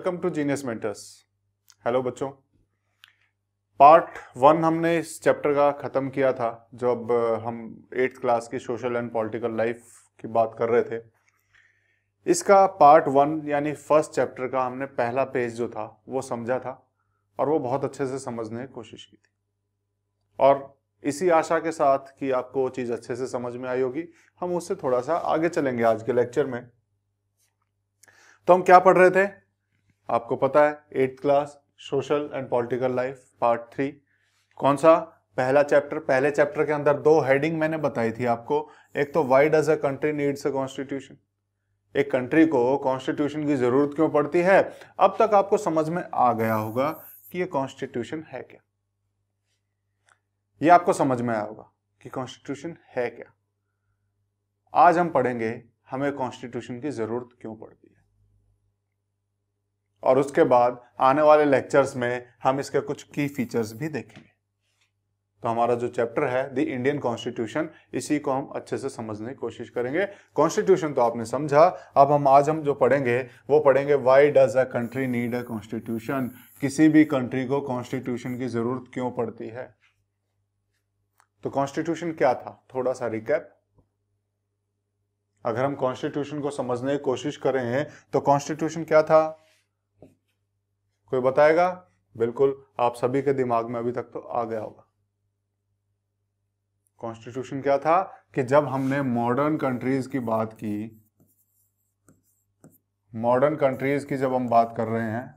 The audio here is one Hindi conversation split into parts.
Welcome to Genius Mentors. Hello बच्चों। पार्ट वन हमने इस चैप्टर का ख़त्म किया था, जब हम एट्थ क्लास की सोशल एंड पॉलिटिकल लाइफ की बात कर रहे थे। इसका पार्ट वन, यानी फ़र्स्ट चैप्टर का हमने पहला पेज जो था, वो समझा था, और वो बहुत अच्छे से समझने की कोशिश की थी। और इसी आशा के साथ कि आपको वो चीज़ अच्छे से समझ में आई होगी, हम उससे थोड़ा सा आगे चलेंगे आज के लेक्चर में। तो हम क्या पढ़ रहे थे? आपको पता है eighth class social and political life part three कौन सा? पहला चैप्टर पहले चैप्टर के अंदर दो हेडिंग मैंने बताई थी आपको। एक तो why does a country needs a constitution एक कंट्री को कॉन्स्टिट्यूशन की ज़रूरत क्यों पड़ती है? अब तक आपको समझ में आ गया होगा कि ये कॉन्स्टिट्यूशन है क्या। ये आपको समझ में आया होगा कि कॉन्स्टिट्यूशन है क्या। आज हम पढ़ेंगे, हमें कॉन्स्टिट्यूशन की ज़रूरत क्यों पड़ती और उसके बाद आने वाले लेक्चर्स में हम इसके कुछ की फीचर्स भी देखेंगे। तो हमारा जो चैप्टर है द इंडियन कॉन्स्टिट्यूशन इसी को हम अच्छे से समझने की कोशिश करेंगे। कॉन्स्टिट्यूशन तो आपने समझा। अब हम, आज हम जो पढ़ेंगे, वो पढ़ेंगे why does a country need a constitution किसी भी कंट्री को कॉन्स्टिट्यूशन की ज़रूरत क्यों पड़ती है? तो कॉन्स्टिट्यूशन क्या था? थोड़ा सा रिकैप अगर हम कॉन्स्टिट्यूशन को समझने की कोशिश करें तो कॉन्स्टिट्यूशन क्या था? कोई बताएगा? बिल्कुल, आप सभी के दिमाग में अभी तक तो आ गया होगा। कॉन्स्टिट्यूशन क्या था? कि जब हमने मॉडर्न कंट्रीज़ की बात की मॉडर्न कंट्रीज़ की जब हम बात कर रहे हैं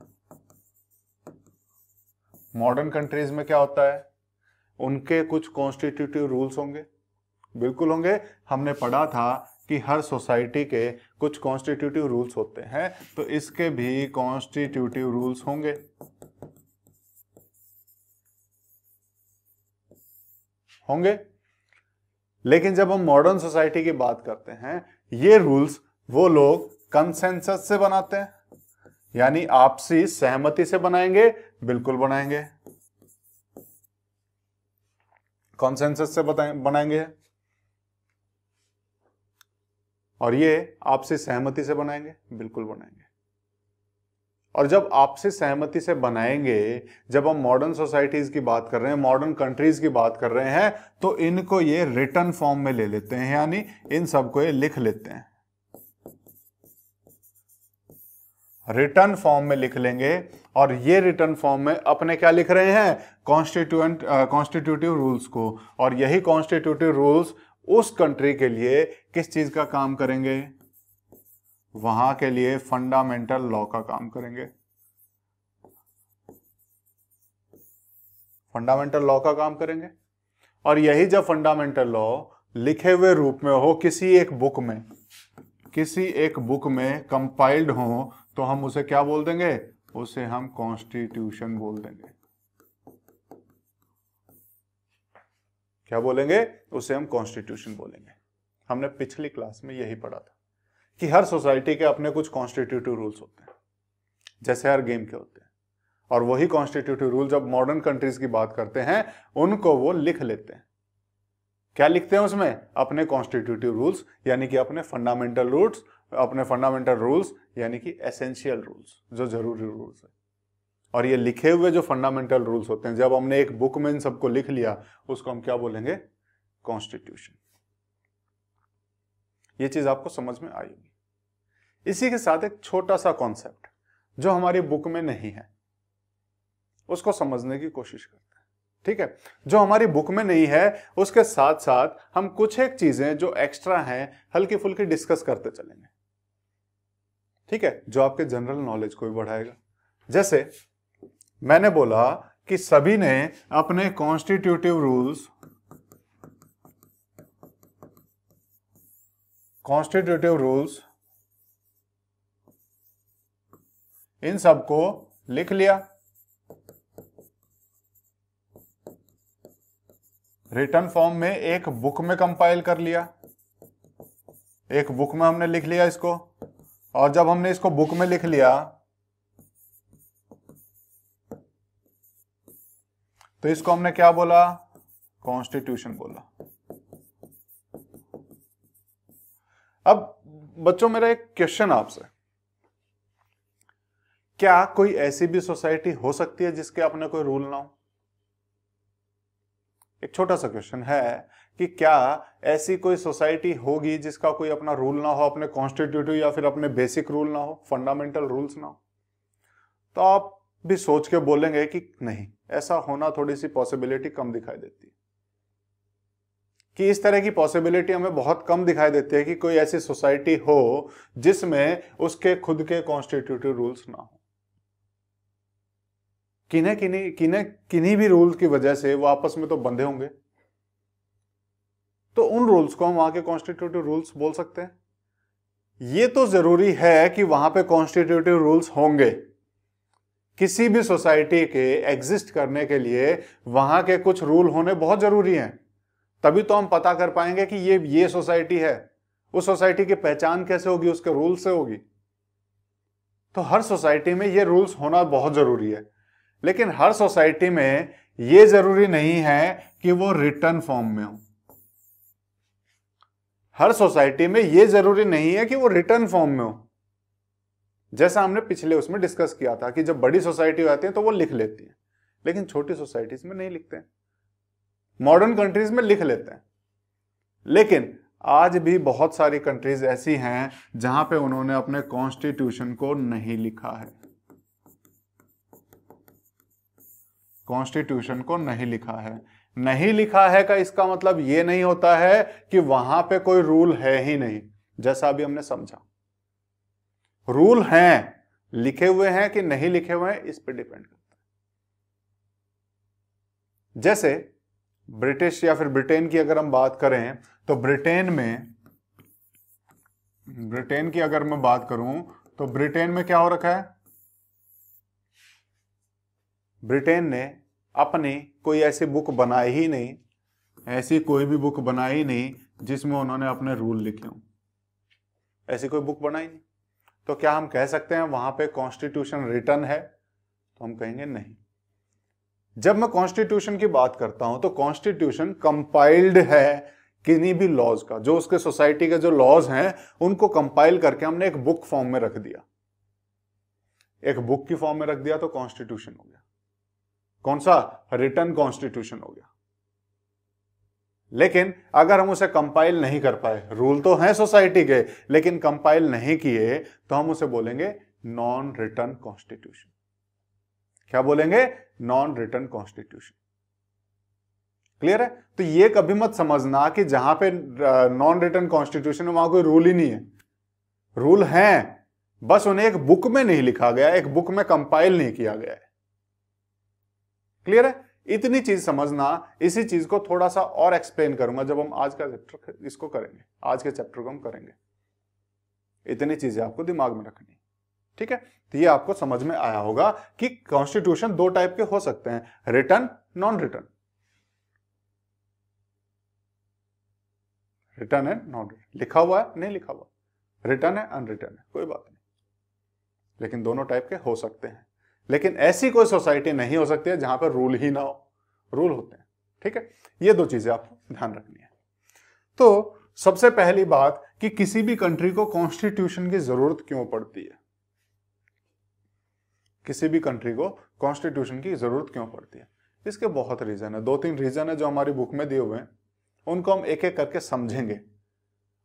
मॉडर्न कंट्रीज़ में क्या होता है? उनके कुछ कॉन्स्टिट्यूटिव रूल्स होंगे। बिल्कुल होंगे। हमने पढ़ा था कि हर सोसाइटी के कुछ कॉन्स्टिट्यूटिव रूल्स होते हैं तो इसके भी कॉन्स्टिट्यूटिव रूल्स होंगे। होंगे। लेकिन जब हम मॉडर्न सोसाइटी की बात करते हैं, ये रूल्स वो लोग कंसेंसस से बनाते हैं, यानी आपसी सहमति से बनाएँगे, बिल्कुल बनाएँगे। कॉन्सेंसस से बनाएँगे। और ये आपसे सहमति से बनाएँगे? बिल्कुल बनाएँगे। और जब आपसे सहमति से बनाएँगे, जब हम मॉडर्न सोसाइटीज की बात कर रहे हैं मॉडर्न कंट्रीज़ की बात कर रहे हैं तो इनको ये रिटर्न फॉर्म में ले लेते हैं, यानी इन सबको ये लिख लेते हैं। रिटर्न फॉर्म में लिख लेंगे, और ये रिटर्न फॉर्म में अपने क्या लिख रहे हैं? कॉन्स्टिट्यूएंट कॉन्स्टिट्यूटिव रूल्स को। और यही कॉन्स्टिट्यूटिव रूल्स उस कंट्री के लिए किस चीज़ का काम करेंगे? वहाँ के लिए फंडामेंटल लॉ का काम करेंगे। फंडामेंटल लॉ का काम करेंगे। और यही जब फंडामेंटल लॉ लिखे हुए रूप में हो किसी एक बुक में, किसी एक बुक में कंपाइल्ड हो तो हम उसे क्या बोल देंगे? उसे हम कॉन्स्टिट्यूशन बोल देंगे। क्या बोलेंगे? उसे हम कॉन्स्टिट्यूशन बोलेंगे। हमने पिछली क्लास में यही पढ़ा था कि हर सोसाइटी के अपने कुछ कॉन्स्टिट्यूटिव रूल्स होते हैं। जैसे हर गेम के होते हैं। और वही कॉन्स्टिट्यूटिव रूल जब मॉडर्न कंट्रीज़ की बात करते हैं, उनको वो लिख लेते हैं। क्या लिखते हैं उसमें? अपने कॉन्स्टिट्यूटिव रूल्स यानी कि अपने फंडामेंटल रूल्स अपने फंडामेंटल रूल्स यानी कि एसेंशियल रूल्स जो ज़रूरी रूल्स है। और ये लिखे हुए जो फंडामेंटल रूल्स होते हैं, जब हमने एक बुक में इन सबको लिख लिया, उसको हम क्या बोलेंगे? कॉन्स्टिट्यूशन ये चीज़ आपको समझ में आएगी। इसी के साथ एक छोटा सा कॉन्सेप्ट जो हमारी बुक में नहीं है, उसको समझने की कोशिश करते हैं। ठीक है? जो हमारी बुक में नहीं है, उसके साथ साथ हम कुछ एक चीज़ें जो एक्स्ट्रा हैं हल्की फुल्की डिस्कस करते चलेंगे। ठीक है? जो आपके जनरल नॉलेज को भी बढ़ाएगा। जैसे मैंने बोला कि सभी ने अपने कॉन्स्टिट्यूटिव रूल्स कॉन्स्टिट्यूटिव रूल्स इन सबको लिख लिया। रिटर्न फॉर्म में एक बुक में कंपाइल कर लिया। एक बुक में हमने लिख लिया इसको। और जब हमने इसको बुक में लिख लिया तो इसको हमने क्या बोला? कॉन्स्टिट्यूशन बोला। अब बच्चों, मेरा एक क्वेश्चन आपसे। क्या कोई ऐसी भी सोसाइटी हो सकती है जिसके अपने कोई रूल ना हो? एक छोटा सा क्वेश्चन है कि क्या ऐसी कोई सोसाइटी होगी जिसका कोई अपना रूल ना हो, अपने कॉन्स्टिट्यूटिव या फिर अपने बेसिक रूल ना हो फंडामेंटल रूल्स ना हो? तो आप भी सोच के बोलेंगे कि नहीं। ऐसा होना थोड़ी सी पॉसिबिलिटी कम दिखाई देती है। कि इस तरह की पॉसिबिलिटी हमें बहुत कम दिखाई देती है कि कोई ऐसी सोसाइटी हो जिसमें उसके खुद के कॉन्स्टिट्यूटिव रूल्स ना हो। किन्हें किन्हीं किन्हें भी रूल की वजह से वो आपस में तो बंधे होंगे। तो उन रूल्स को हम वहाँ के कॉन्स्टिट्यूटिव रूल्स बोल सकते हैं। ये तो ज़रूरी है कि वहाँ पे कॉन्स्टिट्यूटिव रूल्स होंगे। किसी भी सोसाइटी के एग्जिस्ट करने के लिए वहाँ के कुछ रूल होने बहुत ज़रूरी हैं। तभी तो हम पता कर पाएँगे कि ये ये सोसाइटी है। उस सोसाइटी की पहचान कैसे होगी, उसके रूल से होगी। तो हर सोसाइटी में ये रूल्स होना बहुत ज़रूरी है। लेकिन हर सोसाइटी में ये ज़रूरी नहीं है कि वो रिटर्न फॉर्म में हो। हर सोसाइटी में ये ज़रूरी नहीं है कि वो रिटर्न फॉर्म में हो। जैसा हमने पिछले उसमें डिस्कस किया था कि जब बड़ी सोसाइटी आती है तो वो लिख लेती है, लेकिन छोटी सोसाइटीज में नहीं लिखते हैं। मॉडर्न कंट्रीज़ में लिख लेते हैं। लेकिन आज भी बहुत सारी कंट्रीज़ ऐसी हैं जहाँ पे उन्होंने अपने कॉन्स्टिट्यूशन को नहीं लिखा है। कॉन्स्टिट्यूशन को नहीं लिखा है। नहीं लिखा है का इसका मतलब यह नहीं होता है कि वहाँ पे कोई रूल है ही नहीं, जैसा अभी हमने समझा। रूल हैं, लिखे हुए हैं कि नहीं लिखे हुए हैं, इस पर डिपेंड करता है। जैसे, ब्रिटिश या फिर ब्रिटेन की अगर हम बात करें तो ब्रिटेन में, ब्रिटेन की अगर मैं बात करूँ तो ब्रिटेन में क्या हो रखा है? ब्रिटेन ने अपनी कोई ऐसी बुक बनाई ही नहीं, ऐसी कोई भी बुक बनाई नहीं, जिसमें उन्होंने अपने रूल लिखे हों। ऐसी कोई बुक बनाई नहीं। तो क्या हम कह सकते हैं वहाँ पे कॉन्स्टिट्यूशन रिटर्न है? तो हम कहेंगे नहीं। जब मैं कॉन्स्टिट्यूशन की बात करता हूँ तो कॉन्स्टिट्यूशन कंपाइल्ड है किन्हीं भी लॉज का। जो उसके सोसाइटी के जो लॉज हैं, उनको कंपाइल करके हमने एक बुक फॉर्म में रख दिया। एक बुक की फॉर्म में रख दिया तो कॉन्स्टिट्यूशन हो गया। कौन सा? रिटर्न कॉन्स्टिट्यूशन हो गया। लेकिन अगर हम उसे कंपाइल नहीं कर पाए रूल तो हैं सोसाइटी के, लेकिन कंपाइल नहीं किए तो हम उसे बोलेंगे नॉन रिटर्न कॉन्स्टिट्यूशन क्या बोलेंगे? नॉन रिटर्न कॉन्स्टिट्यूशन क्लियर है? तो ये कभी मत समझना कि जहाँ पे नॉन रिटर्न कॉन्स्टिट्यूशन है, वहाँ कोई रूल ही नहीं है। रूल हैं, बस उन्हें एक बुक में नहीं लिखा गया, एक बुक में कंपाइल नहीं किया गया है। क्लियर है? इतनी चीज़ समझना, इसी चीज़ को थोड़ा सा और एक्सप्लेन करूँगा जब हम आज का चैप्टर इसको करेंगे। आज के चैप्टर को हम करेंगे। इतनी चीज़ें आपको दिमाग में रखनी। ठीक है? तो ये आपको समझ में आया होगा कि कॉन्स्टिट्यूशन दो टाइप के हो सकते हैं रिटर्न नॉन रिटर्न रिटर्न है नॉन रिटर्न लिखा हुआ है? नहीं लिखा हुआ। रिटर्न है अनरिटर्न है। कोई बात नहीं। लेकिन दोनों टाइप के हो सकते हैं। लेकिन ऐसी कोई सोसाइटी नहीं हो सकती है जहाँ पर रूल ही ना हो। रूल होते हैं, ठीक है? ये दो चीज़ें आपको ध्यान रखनी है। तो सबसे पहली बात कि किसी भी कंट्री को कॉन्स्टिट्यूशन की ज़रूरत क्यों पड़ती है? किसी भी कंट्री को कॉन्स्टिट्यूशन की ज़रूरत क्यों पड़ती है? इसके बहुत रीजन है। दो तीन रीजन है जो हमारी बुक में दिए हुए हैं। उनको हम एक एक करके समझेंगे।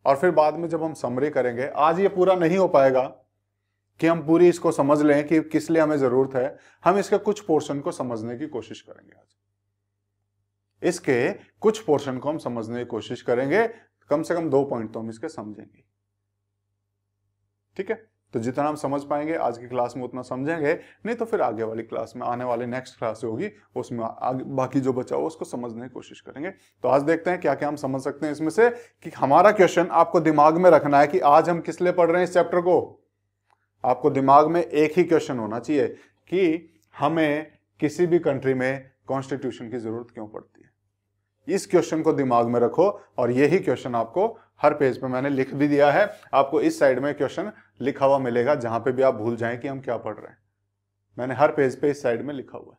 और फिर बाद में जब हम समरी करेंगे, आज ये पूरा नहीं हो पाएगा कि हम पूरी इसको समझ लें कि किस लिए हमें ज़रूरत है, हम इसके कुछ पोर्शन को समझने की कोशिश करेंगे आज। इसके कुछ पोर्शन को हम समझने की कोशिश करेंगे, कम से कम दो पॉइंट तो हम इसके समझेंगे। ठीक है? तो जितना हम समझ पाएँगे, आज की क्लास में उतना समझेंगे, नहीं तो फिर आगे वाली क्लास में, आने वाली नेक्स्ट क्लास होगी, उसमें आगे, बाकी जो बचा हो उसको समझने की कोशिश करेंगे। तो आज देखते हैं क्या क्या हम समझ सकते हैं इसमें से कि हमारा क्वेश्चन आपको दिमाग में रखना है कि आज हम किस लिए पढ़ रहे हैं इस चैप्टर को। आपको दिमाग में एक ही क्वेश्चन होना चाहिए कि हमें किसी भी कंट्री में कॉन्स्टिट्यूशन की ज़रूरत क्यों पड़ती है? इस क्वेश्चन को दिमाग में रखो और यही क्वेश्चन आपको हर पेज पे मैंने लिख भी दिया है। आपको इस साइड में क्वेश्चन लिखा हुआ मिलेगा, जहाँ पे भी आप भूल जाएँ कि हम क्या पढ़ रहे हैं। मैंने हर पेज पे इस साइड में लिखा हुआ है।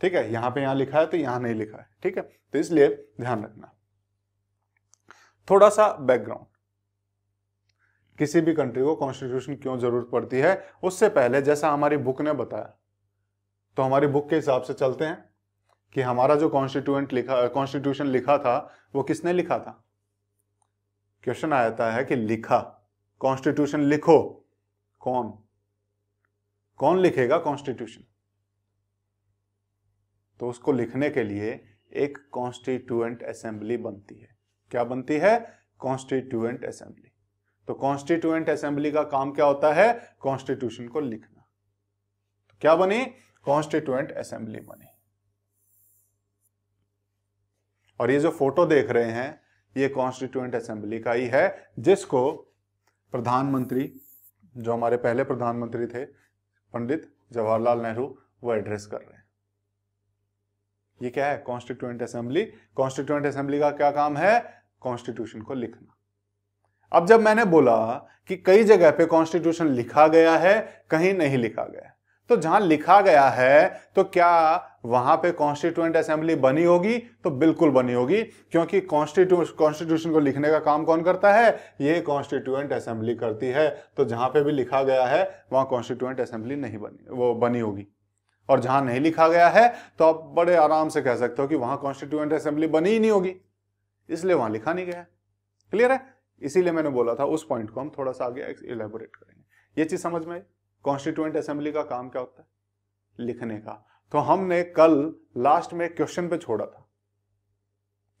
ठीक है? यहाँ पे यहाँ लिखा है तो यहाँ नहीं लिखा है। ठीक है? तो इसलिए ध्यान रखना। थोड़ा सा बैकग्राउंड किसी भी कंट्री को कॉन्स्टिट्यूशन क्यों ज़रूरत पड़ती है? उससे पहले, जैसा हमारी बुक ने बताया तो हमारी बुक के हिसाब से चलते हैं कि हमारा जो कॉन्स्टिट्यूएंट लिखा कॉन्स्टिट्यूशन लिखा था, वो किसने लिखा था? क्वेश्चन आता है कि लिखा। कॉन्स्टिट्यूशन लिखो। कौन? कौन लिखेगा कॉन्स्टिट्यूशन तो उसको लिखने के लिए एक कॉन्स्टिट्यूएंट असेंबली बनती है। क्या बनती है? कॉन्स्टिट्यूएंट असेंबली तो कॉन्स्टिट्यूएंट असेंबली का काम क्या होता है? कॉन्स्टिट्यूशन को लिखना। तो क्या बनी? कॉन्स्टिट्यूएंट असेंबली बनी। और ये जो फ़ोटो देख रहे हैं, ये कॉन्स्टिट्यूएंट असेंबली का ही है, जिसको प्रधानमंत्री, जो हमारे पहले प्रधानमंत्री थे, पंडित जवाहरलाल नेहरू, वो एड्रेस कर रहे हैं। ये क्या है? कॉन्स्टिट्यूएंट असेंबली कॉन्स्टिट्यूएंट असेंबली का क्या काम है? कॉन्स्टिट्यूशन को लिखना। अब जब मैंने बोला कि कई जगह पे कॉन्स्टिट्यूशन लिखा गया है, कहीं नहीं लिखा गया तो जहाँ लिखा गया है तो क्या वहाँ पे कॉन्स्टिट्यूएंट असेंबली बनी होगी? तो बिल्कुल बनी होगी, क्योंकि कॉन्स्टिट्यूशन को लिखने का काम कौन करता है? ये कॉन्स्टिट्यूएंट असेंबली करती है तो जहाँ पे भी लिखा गया है, वहाँ कॉन्स्टिट्यूएंट असेंबली नहीं बनी, वो बनी होगी। और जहाँ नहीं लिखा गया है तो आप बड़े आराम से कह सकते हो कि वहाँ कॉन्स्टिट्यूएंट असेंबली बनी ही नहीं होगी, इसलिए वहाँ लिखा नहीं गया क्लियर है? इसीलिए मैंने बोला था उस पॉइंट को हम थोड़ा सा आगे इलेबोरेट करेंगे। ये चीज़ समझ में कॉन्स्टिट्यूएंट असेंबली का काम क्या होता है? लिखने का। तो हमने कल लास्ट में क्वेश्चन पे छोड़ा था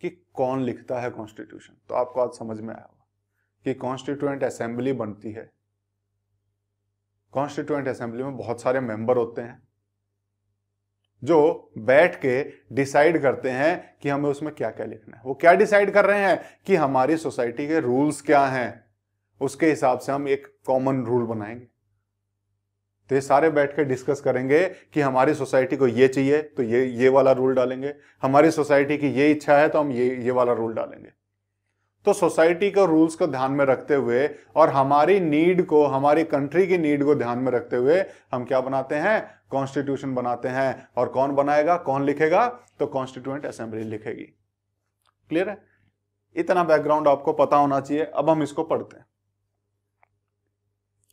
कि कौन लिखता है कॉन्स्टिट्यूशन तो आपको आज समझ में आया होगा कि कॉन्स्टिट्यूएंट असेंबली बनती है। कॉन्स्टिट्यूएंट असेंबली में बहुत सारे मेंबर होते हैं। जो बैठ के डिसाइड करते हैं कि हमें उसमें क्या क्या लिखना है। वो क्या डिसाइड कर रहे हैं कि हमारी सोसाइटी के रूल्स क्या हैं। उसके हिसाब से हम एक कॉमन रूल बनाएँगे। तो ये सारे बैठ के डिस्कस करेंगे कि हमारी सोसाइटी को ये चाहिए तो ये ये वाला रूल डालेंगे। हमारी सोसाइटी की ये इच्छा है तो हम ये ये वाला रूल डालेंगे। तो सोसाइटी के रूल्स को ध्यान में रखते हुए और हमारी नीड को, हमारी कंट्री की नीड को ध्यान में रखते हुए हम क्या बनाते हैं? कॉन्स्टिट्यूशन बनाते हैं। और कौन बनाएगा? कौन लिखेगा? तो कॉन्स्टिट्यूएंट असेंबली लिखेगी। क्लियर है? इतना बैकग्राउंड आपको पता होना चाहिए। अब हम इसको पढ़ते हैं।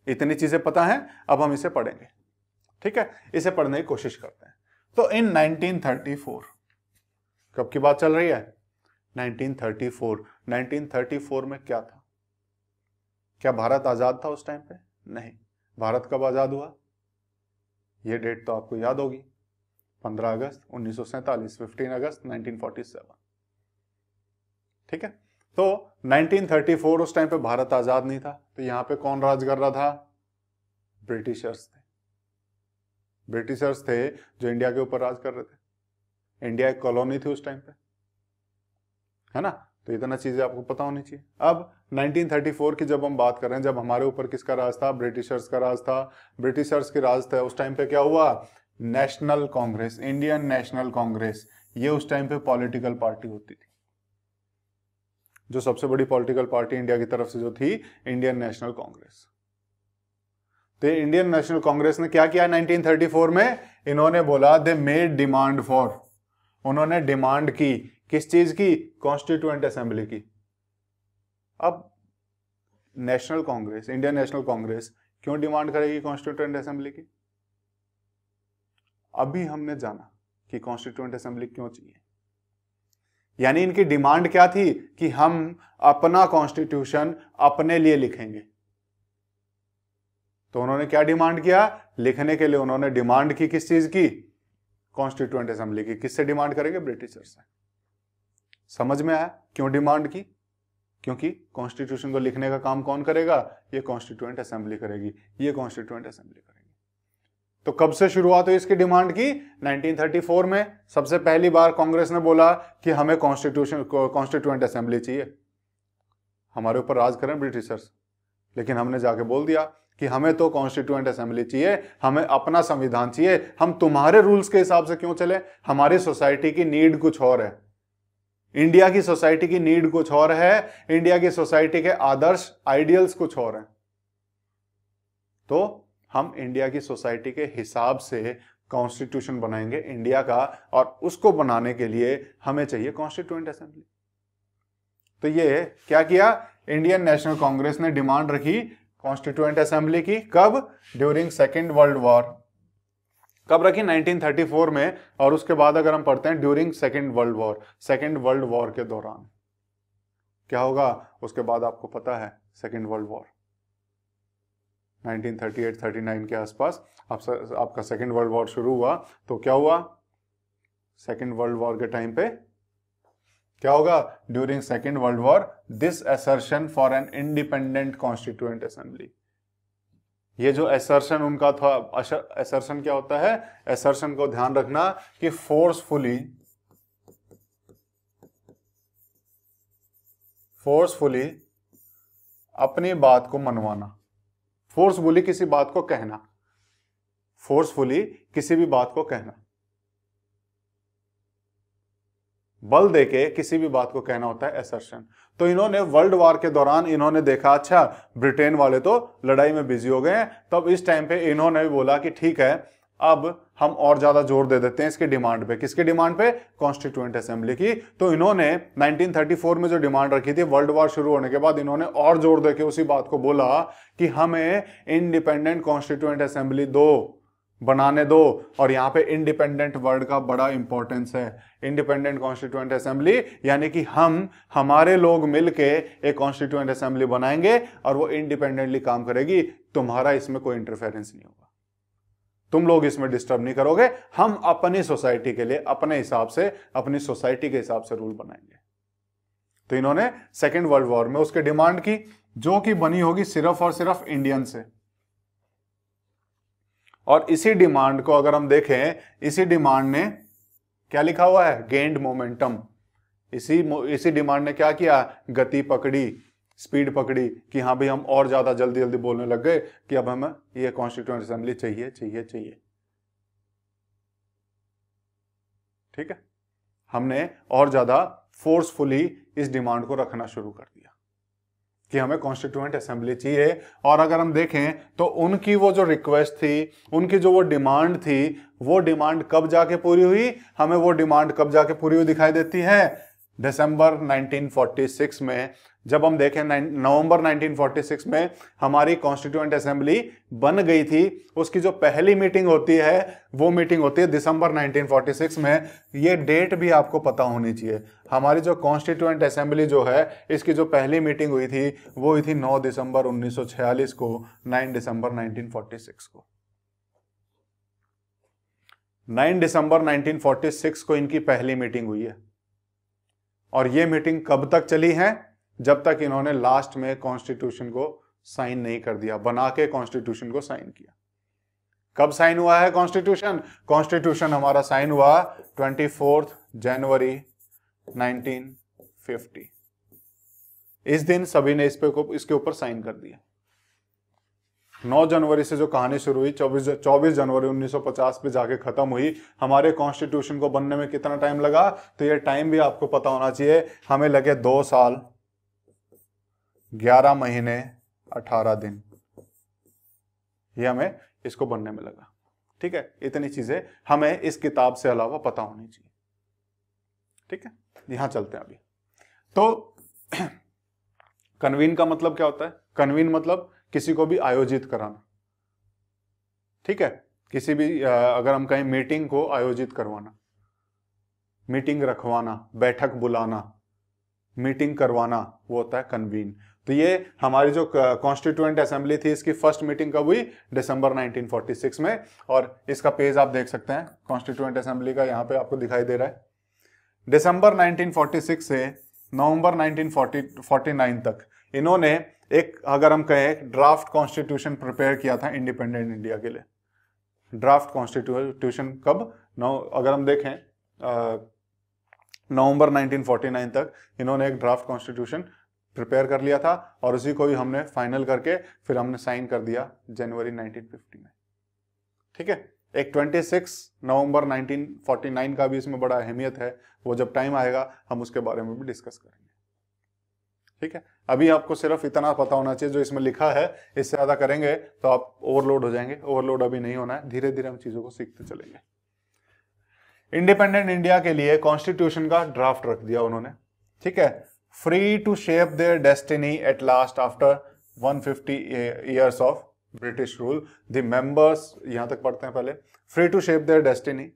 इतनी चीज़ें पता है, अब हम इसे पढ़ेंगे। ठीक है? इसे पढ़ने की कोशिश करते हैं। तो इन 1934 कब की बात चल रही है? 1934 1934 में क्या था? क्या भारत आज़ाद था उस टाइम पे? नहीं। भारत कब आज़ाद हुआ? ये डेट तो आपको याद होगी। 15 अगस्त उन्नीस सौ 15 अगस्त 1947 ठीक है? तो 1934 उस टाइम पे भारत आज़ाद नहीं था। तो यहाँ पे कौन राज कर रहा था? ब्रिटिशर्स थे। ब्रिटिशर्स थे जो इंडिया के ऊपर राज कर रहे थे। इंडिया एक कॉलोनी थी उस टाइम पे। है ना? तो इतना चीज़ें आपको पता होनी चाहिए। अब 1934 की जब हम बात कर रहे हैं, जब हमारे ऊपर किसका राज था? ब्रिटिशर्स का राज था। ब्रिटिशर्स के राज था, उस टाइम पे क्या हुआ? National Congress, Indian National Congress, ये उस टाइम पे पॉलिटिकल पार्टी होती थी। जो सबसे बड़ी पॉलिटिकल पार्टी इंडिया की तरफ़ से जो थी, इंडियन नेशनल कांग्रेस। तो इंडियन नेशनल कांग्रेस ने क्या किया 1934 में? इन्होंने बोला दे मेड डिमांड फॉर उन्होंने डिमांड की। किस चीज़ की? कॉन्स्टिट्यूएंट असेंबली की। अब National Congress Indian National Congress क्यों डिमांड करेगी कॉन्स्टिट्यूएंट असेंबली की? अभी हमने जाना कि कॉन्स्टिट्यूएंट असेंबली क्यों चाहिए। यानी इनकी डिमांड क्या थी कि हम अपना कॉन्स्टिट्यूशन अपने लिए लिखेंगे। तो उन्होंने क्या डिमांड किया? लिखने के लिए उन्होंने डिमांड की किस चीज़ की? कॉन्स्टिट्यूएंट असेंबली की। किससे डिमांड करेंगे? ब्रिटिशर से। समझ में आया? क्यों डिमांड की? क्योंकि कॉन्स्टिट्यूशन को लिखने का काम कौन करेगा? ये कॉन्स्टिट्यूएंट असेंबली करेगी। ये कॉन्स्टिट्यूएंट असेंबली करेगी। तो कब से शुरुआत हुई इसकी डिमांड की? 1934 में सबसे पहली बार कांग्रेस ने बोला कि हमें कॉन्स्टिट्यूशन कॉन्स्टिट्यूएंट असेंबली चाहिए। हमारे ऊपर राज करें ब्रिटिशर्स लेकिन हमने जाके बोल दिया कि हमें तो कॉन्स्टिट्यूएंट असेंबली चाहिए, हमें अपना संविधान चाहिए, हम तुम्हारे रूल्स के हिसाब से क्यों चले? हमारी सोसाइटी की नीड कुछ और है। इंडिया की सोसाइटी की नीड कुछ और है, इंडिया की सोसाइटी के आदर्श आइडियल्स कुछ और हैं। तो हम इंडिया की सोसाइटी के हिसाब से कॉन्स्टिट्यूशन बनाएँगे इंडिया का, और उसको बनाने के लिए हमें चाहिए कॉन्स्टिट्यूएंट असेंबली। तो ये क्या किया? इंडियन नेशनल कांग्रेस ने डिमांड रखी कॉन्स्टिट्यूएंट असेंबली की कब? During second world war. कब रखी? 1934 में, और उसके बाद अगर हम पढ़ते हैं during second world war second world war के दौरान। क्या होगा? उसके बाद आपको पता है सेकेंड वर्ल्ड वॉर 1938-39 के आसपास, आप आपका सेकेंड वर्ल्ड वॉर शुरू हुआ तो क्या हुआ? सेकेंड वर्ल्ड वॉर के टाइम पे। क्या होगा? During second world war this assertion for an independent constituent assembly ये जो एसर्शन उनका था एसर्शन क्या होता है? एसर्शन को ध्यान रखना कि फोर्सफुली फोर्सफुली अपनी बात को मनवाना। फोर्सफुली किसी बात को कहना। फोर्सफुली किसी भी बात को कहना। बल देके किसी भी बात को कहना होता है एसर्शन तो इन्होंने वर्ल्ड वार के दौरान इन्होंने देखा अच्छा ब्रिटेन वाले तो लड़ाई में बिज़ी हो गए हैं। तब इस टाइम पे इन्होंने भी बोला कि ठीक है, अब हम और ज़्यादा ज़ोर दे देते हैं इसके डिमांड पे। किसके डिमांड पे? कॉन्स्टिट्यूएंट असेंबली की। तो इन्होंने 1934 में जो डिमांड रखी थी वर्ल्ड वॉर शुरू होने के बाद इन्होंने और ज़ोर देके उसी बात को बोला कि हमें इंडिपेंडेंट कॉन्स्टिट्यूएंट असेंबली दो। बनाने दो। और यहाँ पे इंडिपेंडेंट वर्ड का बड़ा इंपॉर्टेंस है। इंडिपेंडेंट कॉन्स्टिट्यूएंट असेंबली यानी कि हम, हमारे लोग मिलके एक कॉन्स्टिट्यूएंट असेंबली बनाएँगे और वो इंडिपेंडेंटली काम करेगी। तुम्हारा इसमें कोई इंटरफेरेंस नहीं होगा। तुम लोग इसमें डिस्टर्ब नहीं करोगे। हम अपनी सोसाइटी के लिए, अपने हिसाब से, अपनी सोसाइटी के हिसाब से रूल बनाएँगे। तो इन्होंने सेकेंड वर्ल्ड वॉर में उसकी डिमांड की, जो कि बनी होगी सिर्फ़ और सिर्फ़ इंडियन से। और इसी डिमांड को अगर हम देखें, इसी डिमांड ने क्या लिखा हुआ है? गेंड मोमेंटम इसी इसी डिमांड ने क्या किया? गति पकड़ी स्पीड पकड़ी कि हाँ भाई हम और ज़्यादा जल्दी जल्दी बोलने लग गए कि अब हमें ये कॉन्स्टिट्यूंट असेंबली चाहिए चाहिए चाहिए। ठीक है? हमने और ज़्यादा फोर्सफुली इस डिमांड को रखना शुरू कर दिया। कि हमें कॉन्स्टिट्यूएंट असेंबली चाहिए। और अगर हम देखें तो उनकी वो जो रिक्वेस्ट थी, उनकी जो वो डिमांड थी, वो डिमांड कब जाके पूरी हुई? हमें वो डिमांड कब जाके पूरी हुई दिखाई देती है? दिसंबर 1946 में जब हम देखें नवंबर 1946 में हमारी कॉन्स्टिट्यूएंट असेंबली बन गई थी, उसकी जो पहली मीटिंग होती है, वो मीटिंग होती है दिसंबर 1946 में। ये डेट भी आपको पता होनी चाहिए। हमारी जो कॉन्स्टिट्यूएंट असेंबली जो है, इसकी जो पहली मीटिंग हुई थी, वो हुई थी 9 दिसंबर 1946 को 9 दिसंबर 1946 को। 9 दिसंबर 1946 को इनकी पहली मीटिंग हुई है। और ये मीटिंग कब तक चली है? जब तक इन्होंने लास्ट में कॉन्स्टिट्यूशन को साइन नहीं कर दिया, बना के कॉन्स्टिट्यूशन को साइन किया। कब साइन हुआ है कॉन्स्टिट्यूशन कॉन्स्टिट्यूशन हमारा साइन हुआ ट्वेंटी फोर्थ जनवरी 1950 इस दिन सभी ने इस पे को, इसके ऊपर साइन कर दिया। 9 जनवरी से जो कहानी शुरू हुई 24 24 जनवरी 1950 पे जाके खत्म हुई। हमारे कॉन्स्टिट्यूशन को बनने में कितना टाइम लगा? तो ये टाइम भी आपको पता होना चाहिए, हमें लगे दो साल। 11 महीने 18 दिन। ये हमें इसको बनने में लगा। ठीक है? इतनी चीज़ें हमें इस किताब से अलावा पता होनी चाहिए। ठीक है? यहाँ चलते हैं अभी। तो कन्वीन का मतलब क्या होता है? कन्वीन मतलब किसी को भी आयोजित कराना। ठीक है? किसी भी अगर हम कहें मीटिंग को आयोजित करवाना। मीटिंग रखवाना, बैठक बुलाना, मीटिंग करवाना, वो होता है कन्वीन। तो ये हमारी जो कॉन्स्टिट्यूएंट असेंबली थी, इसकी फ़र्स्ट मीटिंग कब हुई? दिसंबर 1946 में। और इसका पेज आप देख सकते हैं। कॉन्स्टिट्यूएंट असेंबली का यहाँ पे आपको दिखाई दे रहा है। दिसंबर 1946 से नवंबर 1949 तक इन्होंने एक, अगर हम कहें ड्राफ्ट कॉन्स्टिट्यूशन प्रिपेयर किया था इंडिपेंडेंट इंडिया के लिए। ड्राफ्ट कॉन्स्टिट्यूशन कब? नौ, अगर हम देखें नवंबर 1949 तक इन्होंने एक ड्राफ्ट कॉन्स्टिट्यूशन प्रिपेयर कर लिया था और उसी को भी हमने फाइनल करके फिर हमने साइन कर दिया जनवरी 1950 में। ठीक है? एक 26 नवंबर 1949 का भी इसमें बड़ा अहमियत है। वो जब टाइम आएगा, हम उसके बारे में भी डिस्कस करेंगे। ठीक है? अभी आपको सिर्फ़ इतना पता होना चाहिए, जो इसमें लिखा है, इससे ज़्यादा करेंगे तो आप ओवरलोड हो जाएँगे। ओवरलोड अभी नहीं होना है। धीरे धीरे हम चीज़ों को सीखते चलेंगे। इंडिपेंडेंट इंडिया के लिए कॉन्स्टिट्यूशन का ड्राफ्ट रख दिया उन्होंने। ठीक है? Free to shape their destiny at last after 150 years of British rule. The members यहाँ तक पढ़ते हैं पहले free to shape their destiny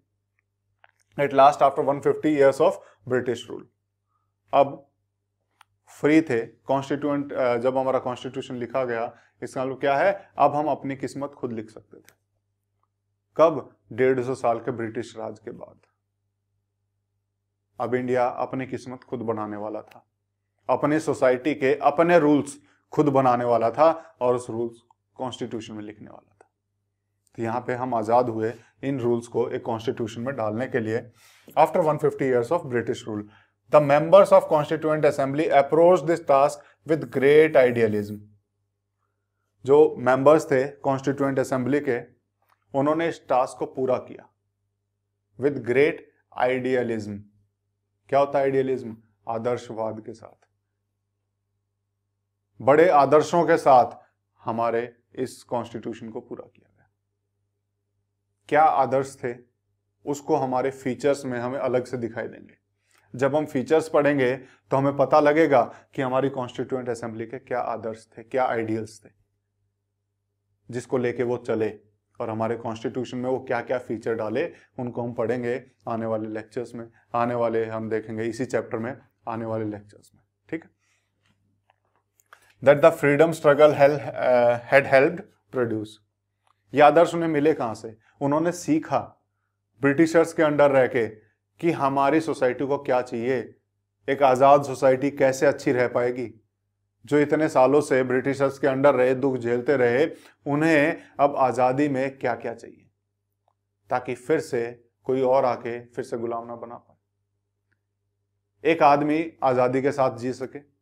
at last after 150 years of British rule. अब फ्री थे कॉन्स्टिट्यूएंट जब हमारा कॉन्स्टिट्यूशन लिखा गया इसका मतलब क्या है अब हम अपनी किस्मत खुद लिख सकते थे कब डेढ़ सौ साल के ब्रिटिश राज के बाद अब इंडिया अपनी किस्मत खुद बनाने वाला था अपने सोसाइटी के अपने रूल्स खुद बनाने वाला था और उस रूल्स कॉन्स्टिट्यूशन में लिखने वाला था। तो यहाँ पे हम आज़ाद हुए इन रूल्स को एक कॉन्स्टिट्यूशन में डालने के लिए after 150 years of British rule the members of constituent assembly approach this task with great idealism जो मेंबर्स थे कॉन्स्टिट्यूएंट असेंबली के, उन्होंने इस टास्क को पूरा किया विद ग्रेट आइडियलिज्म क्या होता है आइडियलिज्म आदर्शवाद के साथ। बड़े आदर्शों के साथ हमारे इस कॉन्स्टिट्यूशन को पूरा किया गया। क्या आदर्श थे? उसको हमारे फीचर्स में हमें अलग से दिखाई देंगे। जब हम फीचर्स पढ़ेंगे तो हमें पता लगेगा कि हमारी कॉन्स्टिट्यूएंट असेंबली के क्या आदर्श थे, क्या आइडियल्स थे। जिसको लेके वो चले और हमारे कॉन्स्टिट्यूशन में वो क्या क्या फीचर डाले, उनको हम पढ़ेंगे आने वाले लेक्चर्स में, आने वाले हम देखेंगे इसी चैप्टर में, आने वाले लेक्चर्स में। That the freedom struggle had help produce ये आदर्श उन्हें मिले कहाँ से? उन्होंने सीखा ब्रिटिशर्स के अंडर रह के कि हमारी सोसाइटी को क्या चाहिए? एक आज़ाद सोसाइटी कैसे अच्छी रह पाएगी? जो इतने सालों से ब्रिटिशर्स के अंडर रहे, दुख झेलते रहे, उन्हें अब आज़ादी में क्या क्या चाहिए? ताकि फिर से कोई और आके फिर से गुलाम ना बना पाए। एक आदमी आज़ादी के साथ जी सके।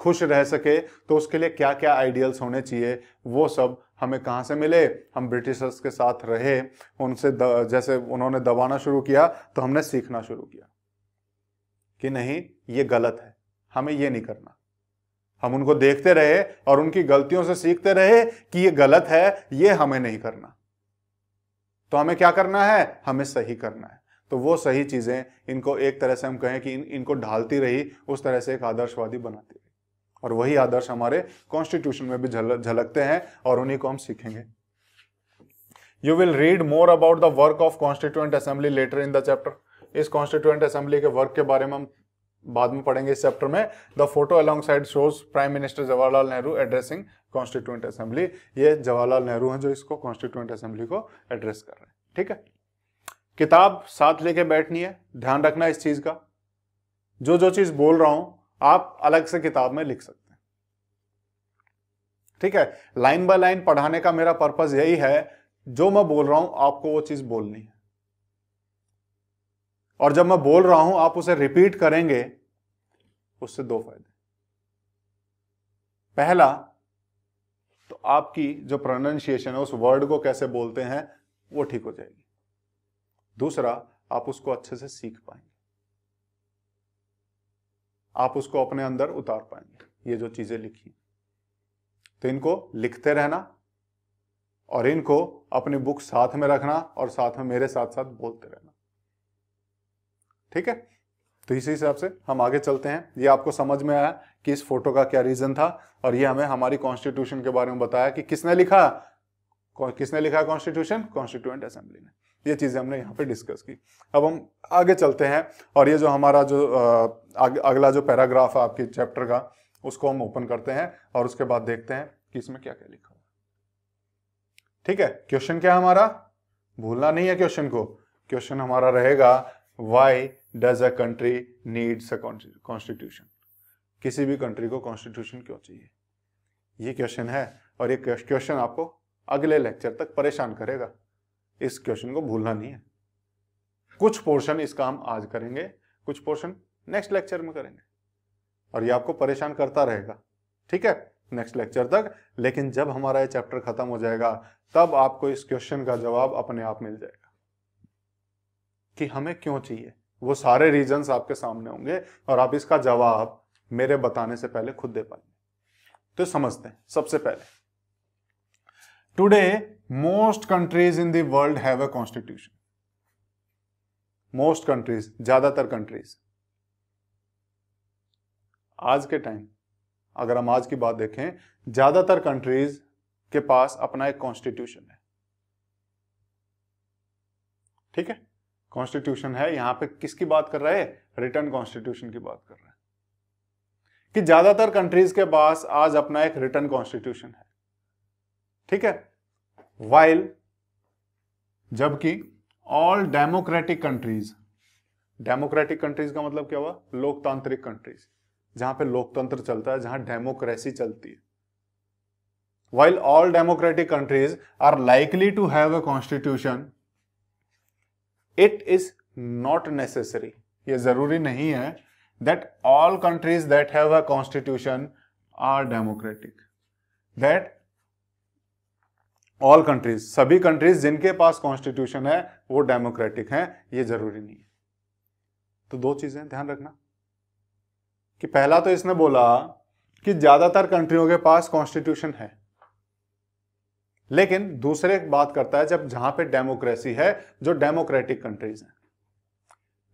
खुश रह सके तो उसके लिए क्या क्या आइडियल्स होने चाहिए वो सब हमें कहाँ से मिले? हम ब्रिटिशर्स के साथ रहे उनसे द, जैसे उन्होंने दबाना शुरू किया तो हमने सीखना शुरू किया। कि नहीं ये गलत है हमें ये नहीं करना। हम उनको देखते रहे और उनकी गलतियों से सीखते रहे कि ये गलत है ये हमें नहीं करना। तो हमें क्या करना है? हमें सही करना है। तो वो सही चीज़ें इनको एक तरह से हम कहें कि इन, इनको ढालती रही उस तरह से एक आदर्शवादी बनाती और वही आदर्श हमारे कॉन्स्टिट्यूशन में भी झलकते हैं और उन्हीं को हम सीखेंगे। You will read more about the work of constituent assembly later in the chapter इस कॉन्स्टिट्यूंट असेंबली के वर्क के बारे में हम बाद में पढ़ेंगे इस चैप्टर में। The photo alongside shows prime minister Jawaharlal Nehru addressing constituent assembly ये जवाहरलाल नेहरू हैं जो इसको कॉन्स्टिट्यूंट असेंबली को एड्रेस कर रहे हैं। ठीक है? किताब साथ लेके बैठनी है। ध्यान रखना इस चीज़ का। जो जो चीज़ बोल रहा हूँ आप अलग से किताब में लिख सकते हैं। ठीक है? लाइन बाय लाइन पढ़ाने का मेरा पर्पज यही है, जो मैं बोल रहा हूँ, आपको वो चीज़ बोलनी है। और जब मैं बोल रहा हूँ, आप उसे रिपीट करेंगे, उससे दो फ़ायदे पहला तो आपकी जो प्रोनाउंसिएशन है, उस वर्ड को कैसे बोलते हैं, वो ठीक हो जाएगी। दूसरा, आप उसको अच्छे से सीख पाएँगे। आप उसको अपने अंदर उतार पाएँगे। ये जो चीज़ें लिखी तो इनको लिखते रहना और इनको अपनी बुक साथ में रखना और साथ में मेरे साथ साथ बोलते रहना। ठीक है? तो इसी हिसाब से हम आगे चलते हैं। ये आपको समझ में आया कि इस फ़ोटो का क्या रीजन था और ये हमें हमारी कॉन्स्टिट्यूशन के बारे में बताया कि किसने लिखा? किसने लिखा कॉन्स्टिट्यूशन? कॉन्स्टिट्यूएंट असेंबली ने। ये चीज़ें हमने यहाँ पे डिस्कस की। अब हम आगे चलते हैं और ये जो हमारा जो आग, अगला जो पैराग्राफ है आपके चैप्टर का उसको हम ओपन करते हैं और उसके बाद देखते हैं कि इसमें क्या क्या लिखा हुआ ठीक है? क्वेश्चन क्या हमारा? भूलना नहीं है क्वेश्चन को। क्वेश्चन हमारा रहेगा why does a country needs a constitution किसी भी कंट्री को कॉन्स्टिट्यूशन क्यों चाहिए? ये क्वेश्चन है और ये क्वेश्चन आपको अगले लेक्चर तक परेशान करेगा। इस क्वेश्चन को भूलना नहीं है। कुछ पोर्शन इसका हम आज करेंगे, कुछ पोर्शन नेक्स्ट लेक्चर में करेंगे। और ये आपको परेशान करता रहेगा। ठीक है? नेक्स्ट लेक्चर तक। लेकिन जब हमारा ये चैप्टर खत्म हो जाएगा, तब आपको इस क्वेश्चन का जवाब अपने आप मिल जाएगा। कि हमें क्यों चाहिए? वो सारे रीजंस आपके सामने होंगे और आप इसका जवाब मेरे बताने से पहले खुद दे पाएँगे। तो समझते हैं। सबसे पहले today most countries in the world have a constitution most countries ज़्यादातर कंट्रीज़ आज के टाइम अगर हम आज की बात देखें, ज़्यादातर कंट्रीज़ के पास अपना एक कॉन्स्टिट्यूशन है। ठीक है? कॉन्स्टिट्यूशन है, यहाँ पे किसकी बात कर रहा है? रिटर्न कॉन्स्टिट्यूशन की बात कर रहा है। कि ज़्यादातर कंट्रीज़ के पास आज अपना एक रिटर्न कॉन्स्टिट्यूशन है। ठीक है? वाइल जबकि all democratic countries democratic countries का मतलब क्या हुआ? लोकतांत्रिक कंट्रीज़ जहाँ पे लोकतंत्र चलता है, जहाँ डेमोक्रेसी चलती है। While all democratic countries are likely to have a constitution it is not necessary ये ज़रूरी नहीं है that all countries that have a constitution are democratic that all countries सभी कंट्रीज़ जिनके पास कॉन्स्टिट्यूशन है, वो डेमोक्रेटिक हैं, ये ज़रूरी नहीं है। तो दो चीज़ें ध्यान रखना। कि पहला तो इसने बोला कि ज़्यादातर कंट्रियों के पास कॉन्स्टिट्यूशन है। लेकिन दूसरे बात करता है, जब जहाँ पे डेमोक्रेसी है, जो डेमोक्रेटिक कंट्रीज़ हैं।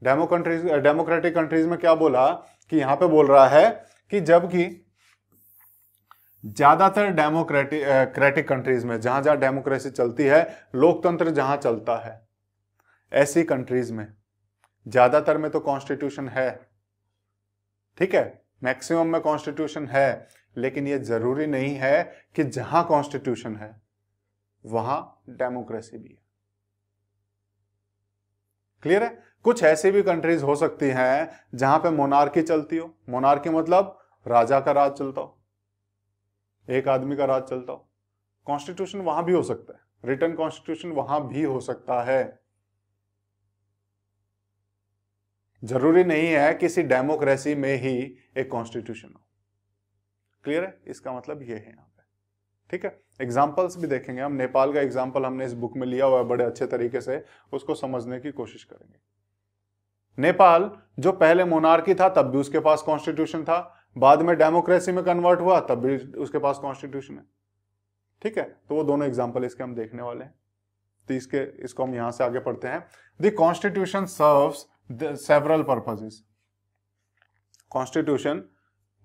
डेमो कंट्रीज़ डेमोक्रेटिक कंट्रीज़ में क्या बोला कि यहाँ पे बोल रहा है कि जबकि ज़्यादातर डेमोक्रेटिक कंट्रीज़ में जहाँ जहाँ डेमोक्रेसी चलती है, लोकतंत्र जहाँ चलता है, ऐसी कंट्रीज़ में। ज़्यादातर में तो कॉन्स्टिट्यूशन है। ठीक है, मैक्सिमम में कॉन्स्टिट्यूशन है, लेकिन यह ज़रूरी नहीं है कि जहाँ कॉन्स्टिट्यूशन है, वहाँ डेमोक्रेसी भी है। क्लियर है? कुछ ऐसी भी कंट्रीज़ हो सकती हैं जहाँ पे मोनार्की चलती हो। मोनार्की मतलब राजा का राज चलता हो। एक आदमी का राज चलता हो। कॉन्स्टिट्यूशन वहाँ भी हो सकता है। रिटर्न कॉन्स्टिट्यूशन वहाँ भी हो सकता है। ज़रूरी नहीं है किसी डेमोक्रेसी में ही एक कॉन्स्टिट्यूशन हो। क्लियर है? इसका मतलब ये है यहाँ पे। ठीक है? एग्जाम्पल्स भी देखेंगे हम। नेपाल का एग्ज़ाम्पल हमने इस बुक में लिया हुआ है बड़े अच्छे तरीके से। उसको समझने की कोशिश करेंगे। नेपाल जो पहले मोनार्की था, तब भी उसके पास कॉन्स्टिट्यूशन था। बाद में डेमोक्रेसी में कन्वर्ट हुआ, तब भी उसके पास कॉन्स्टिट्यूशन है। ठीक है? तो वो दोनों एग्ज़ाम्पल इसके हम देखने वाले हैं। तो इसके, इसको हम यहाँ से आगे पढ़ते हैं। The constitution serves several purposes constitution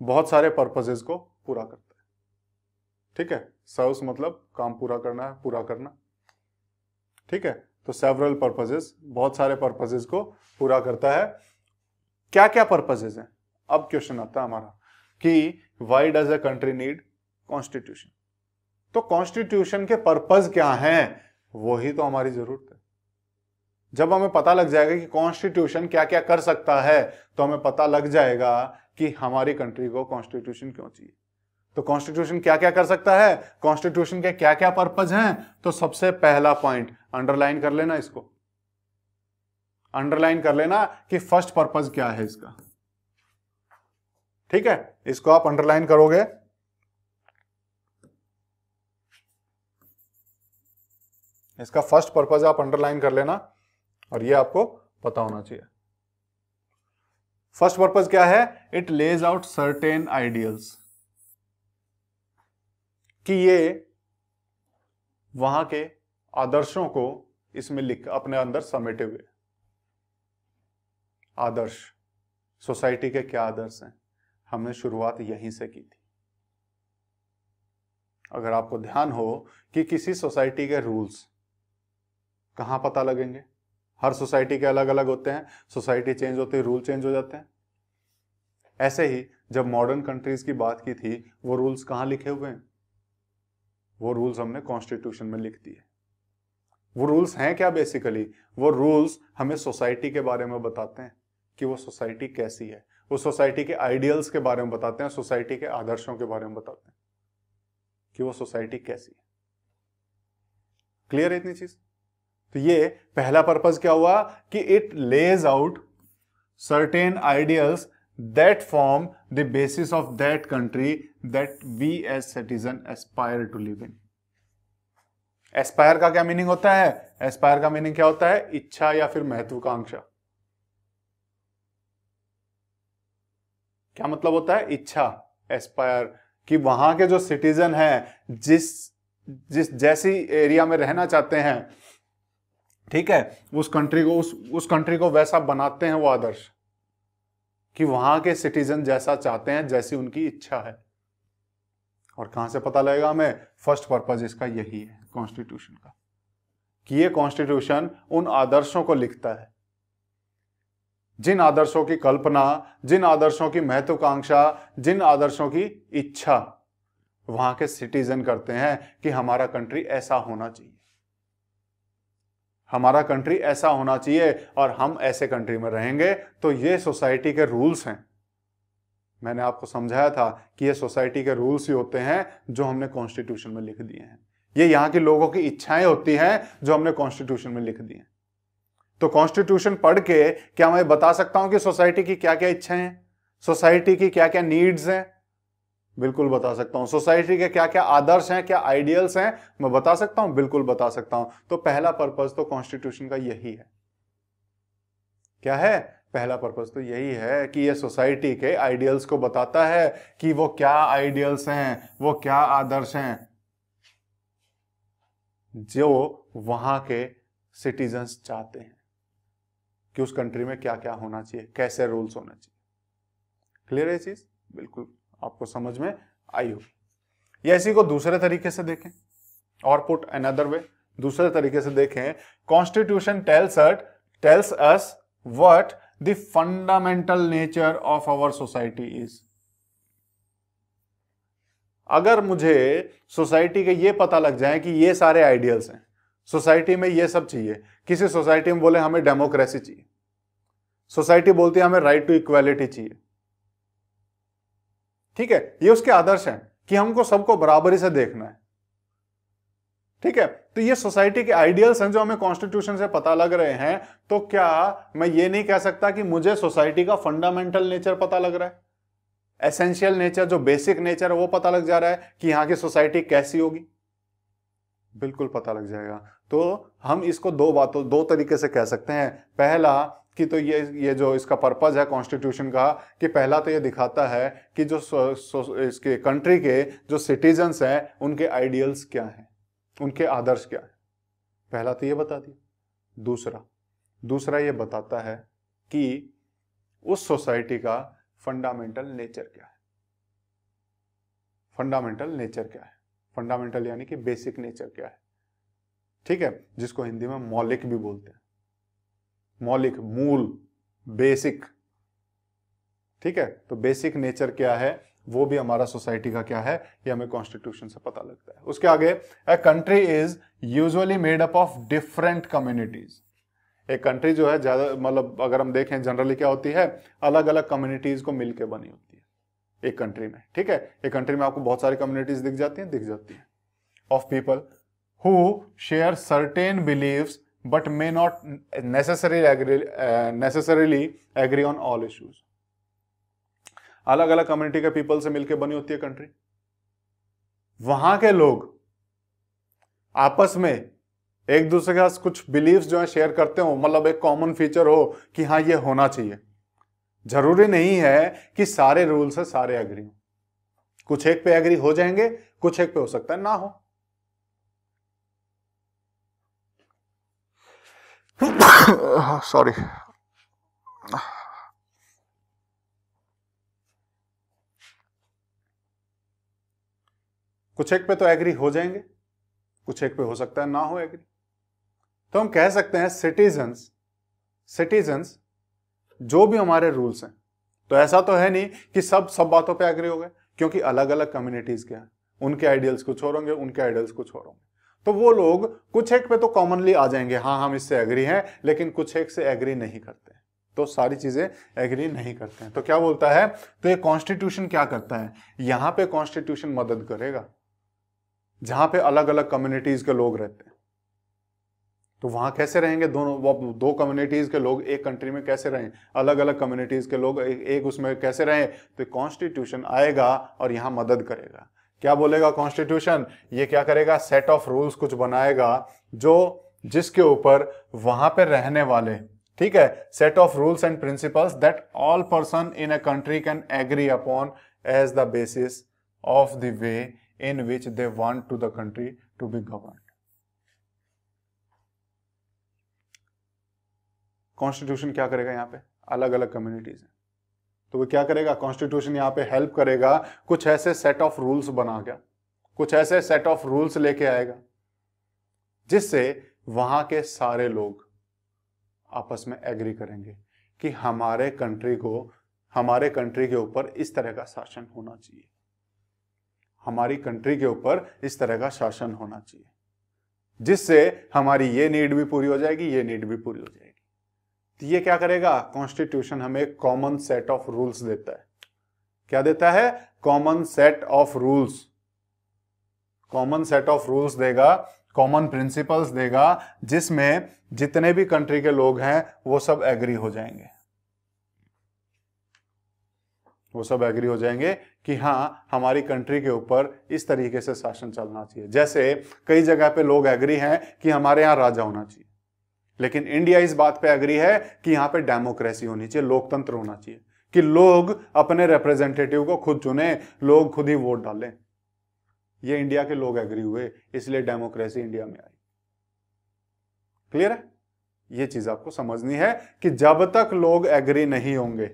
बहुत सारे पर्पजेस को पूरा करता है। ठीक है? सर्व्स मतलब काम पूरा करना है, पूरा करना। ठीक है? तो सेवरल पर्पजेस बहुत सारे पर्पजेस को पूरा करता है। क्या क्या पर्पजेस हैं? अब क्वेश्चन आता है हमारा। कि why does a country need constitution तो कॉन्स्टिट्यूशन के पर्पज क्या हैं? वही तो हमारी ज़रूरत है। जब हमें पता लग जाएगा कि कॉन्स्टिट्यूशन क्या क्या कर सकता है तो हमें पता लग जाएगा कि हमारी कंट्री को कॉन्स्टिट्यूशन क्यों चाहिए। तो कॉन्स्टिट्यूशन क्या क्या कर सकता है? कॉन्स्टिट्यूशन के क्या क्या पर्पज हैं? तो सबसे पहला पॉइंट अंडरलाइन कर लेना इसको। अंडरलाइन कर लेना कि फ़र्स्ट पर्पज क्या है इसका। ठीक है? इसको आप अंडरलाइन करोगे। इसका फ़र्स्ट पर्पज आप अंडरलाइन कर लेना और ये आपको पता होना चाहिए। फ़र्स्ट पर्पज क्या है? It lays out certain ideals कि ये वहाँ के आदर्शों को इसमें लिख, अपने अंदर समेटे हुए। आदर्श, सोसाइटी के क्या आदर्श हैं? हमने शुरुआत यहीं से की थी। अगर आपको ध्यान हो कि किसी सोसाइटी के रूल्स कहाँ पता लगेंगे? हर सोसाइटी के अलग अलग होते हैं, सोसाइटी चेंज होती है, रूल चेंज हो जाते हैं। ऐसे ही जब मॉडर्न कंट्रीज़ की बात की थी, वो रूल्स कहाँ लिखे हुए हैं? वो रूल्स हमने कॉन्स्टिट्यूशन में लिख दिए। वो रूल्स हैं क्या बेसिकली? वो रूल्स हमें सोसाइटी के बारे में बताते हैं कि वो सोसाइटी कैसी है। वो सोसाइटी के आइडियल्स के बारे में बताते हैं, सोसाइटी के आदर्शों के बारे में बताते हैं कि वो सोसाइटी कैसी है। क्लियर है इतनी चीज़? तो ये पहला पर्पज क्या हुआ कि it lays out certain ideals that form the basis of that country that we as citizen aspire to live in aspire का क्या मीनिंग होता है? एस्पायर का मीनिंग क्या होता है? इच्छा या फिर महत्वाकांक्षा। क्या मतलब होता है? इच्छा एस्पायर कि वहाँ के जो सिटीजन हैं, जिस जिस जैसी एरिया में रहना चाहते हैं, ठीक है, उस कंट्री को, उस उस कंट्री को वैसा बनाते हैं वो आदर्श, कि वहाँ के सिटीजन जैसा चाहते हैं, जैसी उनकी इच्छा है। और कहाँ से पता लगेगा हमें? फ़र्स्ट पर्पज इसका यही है कॉन्स्टिट्यूशन का, कि ये कॉन्स्टिट्यूशन उन आदर्शों को लिखता है। जिन आदर्शों की कल्पना, जिन आदर्शों की महत्वाकांक्षा, जिन आदर्शों की इच्छा, वहाँ के सिटीजन करते हैं कि हमारा कंट्री ऐसा होना चाहिए। हमारा कंट्री ऐसा होना चाहिए और हम ऐसे कंट्री में रहेंगे तो ये सोसाइटी के रूल्स हैं। मैंने आपको समझाया था कि ये सोसाइटी के रूल्स ही होते हैं जो हमने कॉन्स्टिट्यूशन में लिख दिए हैं। ये यहाँ के लोगों की इच्छाएँ होती हैं जो हमने कॉन्स्टिट्यूशन में लिख दी हैं। तो कॉन्स्टिट्यूशन पढ़ के क्या मैं बता सकता हूँ कि सोसाइटी की क्या क्या इच्छाएँ हैं? सोसाइटी की क्या क्या नीड्स हैं? बिल्कुल बता सकता हूँ। सोसाइटी के क्या क्या आदर्श हैं, क्या आइडियल्स हैं? मैं बता सकता हूँ? बिल्कुल बता सकता हूँ। तो पहला पर्पज तो कॉन्स्टिट्यूशन का यही है। क्या है? पहला पर्पज तो यही है कि ये सोसाइटी के आइडियल्स को बताता है कि वो क्या आइडियल्स हैं, वो क्या आदर्श हैं। जो वहाँ के सिटीजन्स चाहते हैं। कि उस कंट्री में क्या क्या होना चाहिए, कैसे रूल्स होना चाहिए। क्लियर है चीज़? बिल्कुल, आपको समझ में आई होगी। या इसी को दूसरे तरीके से देखें, और पुट अनदर वे दूसरे तरीके से देखें constitution tells tells us what the fundamental nature of our society is अगर मुझे सोसाइटी के ये पता लग जाए कि ये सारे आइडियल्स हैं सोसाइटी में ये सब चाहिए। किसी सोसाइटी में बोले हमें डेमोक्रेसी चाहिए। सोसाइटी बोलती है हमें राइट टू इक्वालिटी चाहिए। ठीक है? ये उसके आदर्श हैं कि हमको सबको बराबरी से देखना है। ठीक है? तो ये सोसाइटी के आइडियल्स हैं जो हमें कॉन्स्टिट्यूशन से पता लग रहे हैं तो क्या मैं ये नहीं कह सकता कि मुझे सोसाइटी का फंडामेंटल नेचर पता लग रहा है? एसेंशियल नेचर जो बेसिक नेचर है, वो पता लग जा रहा है कि यहाँ की सोसाइटी कैसी होगी। बिल्कुल पता लग जाएगा। तो हम इसको दो बातों दो तरीके से कह सकते हैं। पहला कि तो ये ये जो इसका पर्पज है कॉन्स्टिट्यूशन का कि पहला तो ये दिखाता है कि जो सो, सो, इसके कंट्री के जो सिटीजन्स हैं उनके आइडियल्स क्या हैं? उनके आदर्श क्या है? पहला तो ये बता दिया। दूसरा दूसरा ये बताता है कि उस सोसाइटी का फंडामेंटल नेचर क्या है? फंडामेंटल नेचर क्या है? फंडामेंटल यानी कि बेसिक नेचर क्या है? ठीक है? जिसको हिंदी में मौलिक भी बोलते हैं। मौलिक, मूल, बेसिक। ठीक है? तो बेसिक नेचर क्या है? वो भी हमारा सोसाइटी का क्या है? ये हमें कॉन्स्टिट्यूशन से पता लगता है। उसके आगे a country is usually made up of different communities एक कंट्री जो है, ज़्यादा मतलब अगर हम देखें जनरली क्या होती है? अलग अलग कम्युनिटीज को मिलकर बनी होती है। एक कंट्री में ठीक है? एक कंट्री में आपको बहुत सारी कम्युनिटीज दिख जाती हैं दिख जाती हैं। Of people who share certain may not necessarily agree, uh, necessarily agree on all issues. अलग अलग कम्युनिटी के पीपल से मिलकर बनी होती है कंट्री वहाँ के लोग आपस में एक दूसरे के साथ कुछ बिलीव्स जो है शेयर करते हो मतलब एक कॉमन फीचर हो कि हाँ ये होना चाहिए। ज़रूरी नहीं है कि सारे रूल से सारे एग्री हो। कुछ एक पे एग्री हो जाएँगे कुछ एक पे हो सकता है ना हो। सॉरी कुछ एक पे तो एग्री हो जाएँगे कुछ एक पे हो सकता है ना हो एग्री तो हम कह सकते हैं सिटीजन्स सिटीजन्स जो भी हमारे रूल्स हैं। तो ऐसा तो है नहीं कि सब सब बातों पे एग्री हो गए, क्योंकि अलग अलग कम्युनिटीज के हैं। उनके आइडियल्स कुछ और होंगे, उनके आइडियल्स कुछ और होंगे। तो वो लोग कुछ एक पे तो कॉमनली आ जाएँगे हाँ हम इससे एग्री हैं, लेकिन कुछ एक से एग्री नहीं करते। तो सारी चीज़ें एग्री नहीं करते हैं। तो क्या बोलता है तो ये कॉन्स्टिट्यूशन क्या करता है? यहाँ पे कॉन्स्टिट्यूशन मदद करेगा। जहाँ पे अलग अलग कम्युनिटीज के लोग रहते हैं। तो वहाँ कैसे रहेंगे? दोनों दो कम्युनिटीज के लोग एक कंट्री में कैसे रहें? अलग अलग कम्युनिटीज के लोग एक उसमें कैसे रहें? तो कॉन्स्टिट्यूशन आएगा और यहाँ मदद करेगा। क्या बोलेगा कॉन्स्टिट्यूशन ये क्या करेगा? सेट ऑफ़ रूल्स कुछ बनाएगा जो जिसके ऊपर वहाँ पर रहने वाले, ठीक है? Set of rules and principles that all person in a country can agree upon as the basis of the way in which they want to the country to be govern constitution क्या करेगा यहाँ पे? अलग अलग कम्युनिटीज है। तो वो क्या करेगा? कॉन्स्टिट्यूशन यहाँ पे हेल्प करेगा, कुछ ऐसे सेट ऑफ़ रूल्स बना गया कुछ ऐसे सेट ऑफ़ रूल्स लेके आएगा, जिससे वहाँ के सारे लोग आपस में एग्री करेंगे कि हमारे कंट्री को, हमारे कंट्री के ऊपर इस तरह का शासन होना चाहिए। हमारी कंट्री के ऊपर इस तरह का शासन होना चाहिए, जिससे हमारी ये नीड भी पूरी हो जाएगी, ये नीड भी पूरी हो जाएगी। तो ये क्या करेगा? कॉन्स्टिट्यूशन हमें कॉमन सेट ऑफ़ रूल्स देता है। क्या देता है? Common set of rules common set of rules देगा कॉमन प्रिंसिपल्स देगा, जिसमें जितने भी कंट्री के लोग हैं, वो सब एग्री हो जाएँगे। वो सब एग्री हो जाएँगे कि हाँ हमारी कंट्री के ऊपर इस तरीके से शासन चलना चाहिए। जैसे कई जगह पे लोग एग्री हैं कि हमारे यहाँ राजा होना चाहिए। लेकिन इंडिया इस बात पे एग्री है कि यहाँ पे डेमोक्रेसी होनी चाहिए, लोकतंत्र होना चाहिए, कि लोग अपने रिप्रेजेंटेटिव को खुद चुने, लोग खुद ही वोट डालें। ये इंडिया के लोग एग्री हुए, इसलिए डेमोक्रेसी इंडिया में आई। क्लियर है? ये चीज़ आपको समझनी है कि जब तक लोग एग्री नहीं होंगे,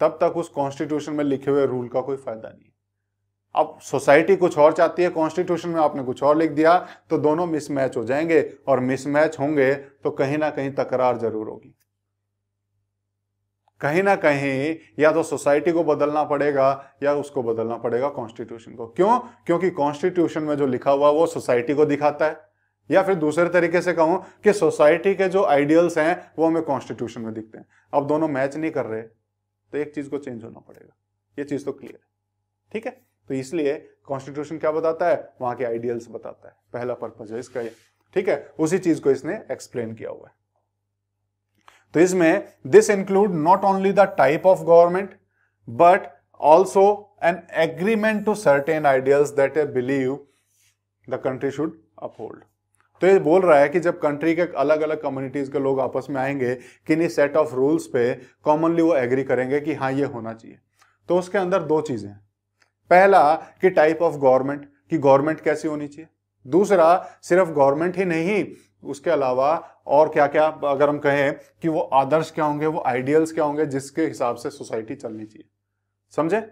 तब तक उस कॉन्स्टिट्यूशन में लिखे हुए रूल का कोई फ़ायदा नहीं अब सोसाइटी कुछ और चाहती है, कॉन्स्टिट्यूशन में आपने कुछ और लिख दिया तो दोनों मिसमैच हो जाएँगे और मिसमैच होंगे तो कहीं ना कहीं तकरार ज़रूर होगी। कहीं ना कहीं या तो सोसाइटी को बदलना पड़ेगा या उसको बदलना पड़ेगा कॉन्स्टिट्यूशन को। क्यों? क्योंकि कॉन्स्टिट्यूशन में जो लिखा हुआ वो सोसाइटी को दिखाता है। या फिर दूसरे तरीके से कहूँ कि सोसाइटी के जो आइडियल्स हैं, वो हमें कॉन्स्टिट्यूशन में दिखते हैं। अब दोनों मैच नहीं कर रहे तो एक चीज़ को चेंज होना पड़ेगा। ये चीज़ तो क्लियर है। ठीक है? तो इसलिए कॉन्स्टिट्यूशन क्या बताता है? वहाँ के आइडियल्स बताता है। पहला पर्पज है इसका ठीक है? उसी चीज़ को इसने एक्सप्लेन किया हुआ है। तो इसमें this include not only the type of government but also an agreement to certain ideals that a believe the country should uphold तो ये बोल रहा है कि जब कंट्री के अलग अलग कम्युनिटीज के लोग आपस में आएँगे, किन्हीं सेट ऑफ़ रूल्स पे कॉमनली वो एग्री करेंगे कि हाँ ये होना चाहिए। तो उसके अंदर दो चीज़ें हैं। पहला कि टाइप ऑफ़ गवर्नमेंट कि गवर्नमेंट कैसी होनी चाहिए। दूसरा, सिर्फ़ गवर्नमेंट ही नहीं, उसके अलावा और क्या क्या अगर हम कहें कि वो आदर्श क्या होंगे, वो आइडियल्स क्या होंगे, जिसके हिसाब से सोसाइटी चलनी चाहिए। समझे?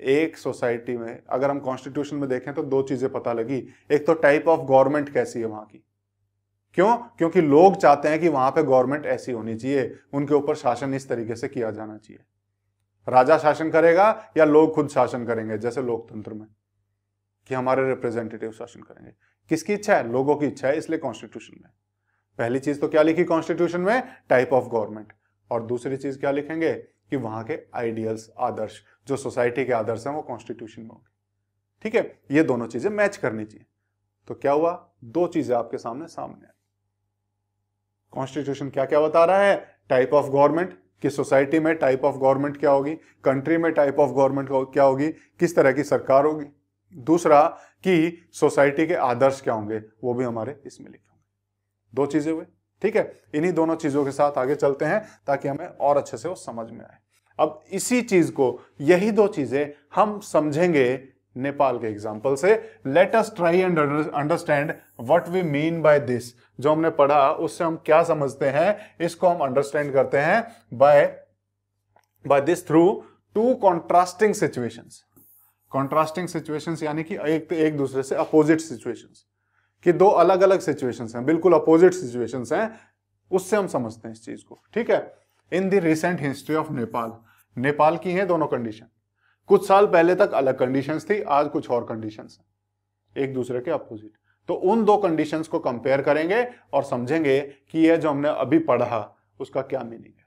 एक सोसाइटी में, अगर हम कॉन्स्टिट्यूशन में देखें तो दो चीज़ें पता लगी। एक तो टाइप ऑफ़ गवर्नमेंट कैसी है वहाँ की। क्यों? क्योंकि लोग चाहते हैं कि वहाँ पे गवर्नमेंट ऐसी होनी चाहिए, उनके ऊपर शासन इस तरीके से किया जाना चाहिए। राजा शासन करेगा या लोग खुद शासन करेंगे, जैसे लोकतंत्र में, कि हमारे रिप्रेजेंटेटिव शासन करेंगे। किसकी इच्छा है? लोगों की इच्छा है, इसलिए कॉन्स्टिट्यूशन में। पहली चीज़ तो क्या लिखी कॉन्स्टिट्यूशन में? टाइप ऑफ़ गवर्नमेंट और दूसरी चीज़ क्या लिखेंगे? कि वहाँ के आइडियल्स आदर्श, जो सोसाइटी के आदर्श हैं, वो कॉन्स्टिट्यूशन में होंगे। ठीक है? ये दोनों चीज़ें मैच करनी चाहिए। तो क्या हुआ? दो चीज़ें आपके सामने सामने कॉन्स्टिट्यूशन क्या क्या बता रहा है? टाइप ऑफ़ गवर्नमेंट कि सोसाइटी में टाइप ऑफ़ गवर्नमेंट क्या होगी? कंट्री में टाइप ऑफ़ गवर्नमेंट क्या होगी? किस तरह की सरकार होगी? दूसरा कि सोसाइटी के आदर्श क्या होंगे? वो भी हमारे इसमें लिखे होंगे। दो चीज़ें हुए ठीक है? इन्हीं दोनों चीज़ों के साथ आगे चलते हैं ताकि हमें और अच्छे से वो समझ में आए। अब इसी चीज़ को, यही दो चीज़ें हम समझेंगे नेपाल के एग्ज़ाम्पल से let us try and understand what we mean by this जो हमने पढ़ा, उससे हम क्या समझते हैं, इसको हम अंडरस्टैंड करते हैं by by this through to contrasting situations contrasting situations यानी कि एक एक दूसरे से अपोजिट सिचुएशंस कि दो अलग अलग सिचुएशंस हैं, बिल्कुल अपोजिट सिचुएशंस हैं, उससे हम समझते हैं इस चीज़ को. ठीक है? In the recent history of Nepal Nepal की है दोनों कंडीशन कुछ साल पहले तक अलग कंडीशंस थी, आज कुछ और कंडीशंस हैं। एक दूसरे के अपोजिट तो उन दो कंडीशंस को कंपेयर करेंगे और समझेंगे कि यह जो हमने अभी पढ़ा, उसका क्या मीनिंग है।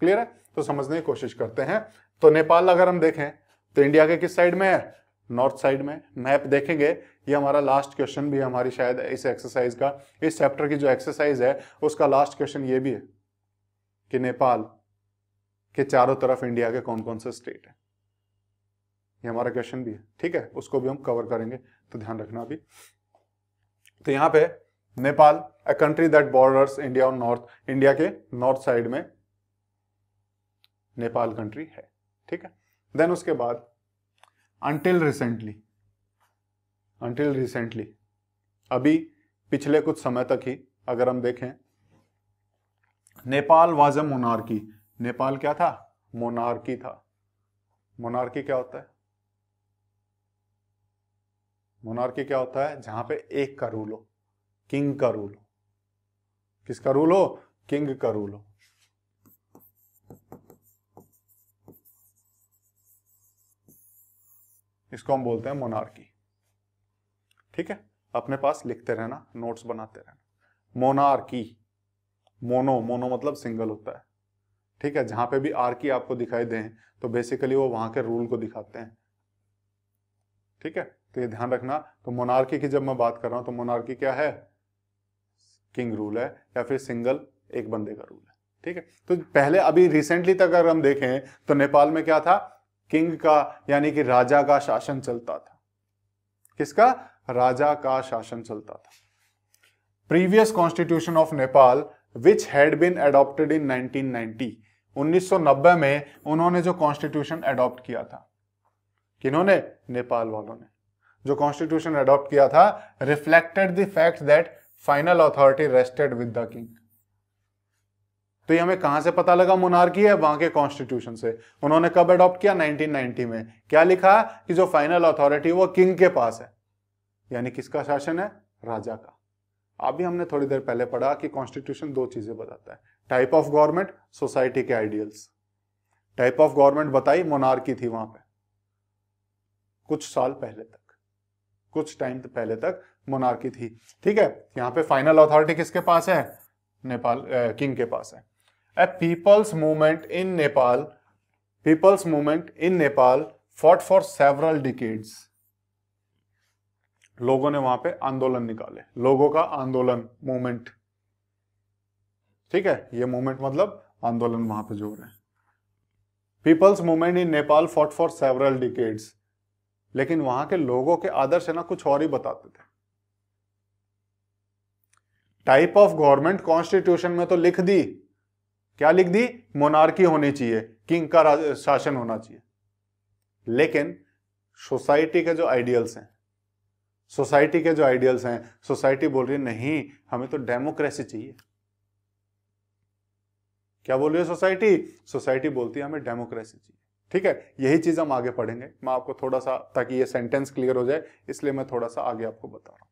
क्लियर है? तो समझने की कोशिश करते हैं। तो नेपाल अगर हम देखें तो इंडिया के किस साइड में है? नॉर्थ साइड में। मैप देखेंगे, ये हमारा लास्ट क्वेश्चन भी हमारी शायद इस एक्सरसाइज का। इस चैप्टर की जो एक्सरसाइज है, उसका लास्ट क्वेश्चन ये भी है कि नेपाल के चारों तरफ़ इंडिया के कौन कौन से स्टेट है। ये हमारा क्वेश्चन भी है। ठीक है? उसको भी हम कवर करेंगे। तो ध्यान रखना अभी। तो यहाँ पे Nepal a country that borders India और नॉर्थ इंडिया के नॉर्थ साइड में नेपाल कंट्री है। ठीक है? देन उसके बाद अंटिल रिसेंटली अंटिल रिसेंटली अभी पिछले कुछ समय तक ही अगर हम देखें, Nepal was a monarchy Nepal क्या था? मोनार्की था। मोनार्की क्या होता है? मोनार्की क्या होता है? जहाँ पे एक का रूल हो, किंग का रूल हो। किसका रूल हो? किंग का रूल हो। इसको हम बोलते हैं मोनार्की। ठीक है? अपने पास लिखते रहना, नोट्स बनाते रहना। मोनार्की। मोनो मोनो मतलब सिंगल होता है। ठीक है? जहाँ पे भी आर की आपको दिखाई दें तो बेसिकली वो वहाँ के रूल को दिखाते हैं। ठीक है? तो ये ध्यान रखना तो मोनार्की की जब मैं बात कर रहा हूँ तो मोनार्की क्या है? किंग रूल है, या फिर सिंगल एक बंदे का रूल है, ठीक है? तो पहले अभी रिसेंटली तक अगर हम देखें तो नेपाल में क्या था? किंग का, यानी कि राजा का शासन चलता था। किसका? राजा का शासन चलता था। Previous constitution of Nepal which had been adopted in 1990 1990 में उन्होंने जो कॉन्स्टिट्यूशन एडॉप्ट किया था, किन्होंने? नेपाल वालों ने। जो कॉन्स्टिट्यूशन एडॉप्ट किया था reflected the fact that final authority rested with the king तो ये हमें कहाँ से पता लगा? मोनार्की है, वहाँ के कॉन्स्टिट्यूशन से। उन्होंने कब एडॉप्ट किया? 1990 में। क्या लिखा? कि जो फाइनल अथॉरिटी वो किंग के पास है। यानी किसका शासन है? राजा का। अभी हमने थोड़ी देर पहले पढ़ा कि कॉन्स्टिट्यूशन दो चीज़ें बताता है। टाइप ऑफ़ गवर्नमेंट सोसाइटी के आइडियल्स टाइप ऑफ़ गवर्नमेंट बताई मोनार्की थी वहाँ पे। कुछ साल पहले तक। कुछ टाइम पहले तक मोनार्की थी। ठीक है? यहाँ पे फाइनल अथॉरिटी किसके पास है? नेपाल ए, किंग के पास है। A people's movement in Nepal people's movement in Nepal fought for several decades लोगों ने वहाँ पे आंदोलन निकाले। लोगों का आंदोलन मूवमेंट ठीक है? ये मूवमेंट मतलब आंदोलन वहाँ पे जोड़ रहे हैं। People's movement in Nepal fought for several decades लेकिन वहाँ के लोगों के आदर्श है ना, कुछ और ही बताते थे। टाइप ऑफ़ गवर्नमेंट कॉन्स्टिट्यूशन में तो लिख दी। क्या लिख दी? मोनार्की होनी चाहिए किंग का शासन होना चाहिए। लेकिन सोसाइटी के जो आइडियल्स हैं सोसाइटी के जो आइडियल्स हैं सोसाइटी बोल रही है, नहीं, हमें तो डेमोक्रेसी चाहिए। क्या बोल रही है सोसाइटी सोसाइटी बोलती है, हमें डेमोक्रेसी चाहिए। ठीक है? यही चीज़ हम आगे पढ़ेंगे। मैं आपको थोड़ा सा ताकि ये सेंटेंस क्लियर हो जाए, इसलिए मैं थोड़ा सा आगे आपको बता रहा हूँ।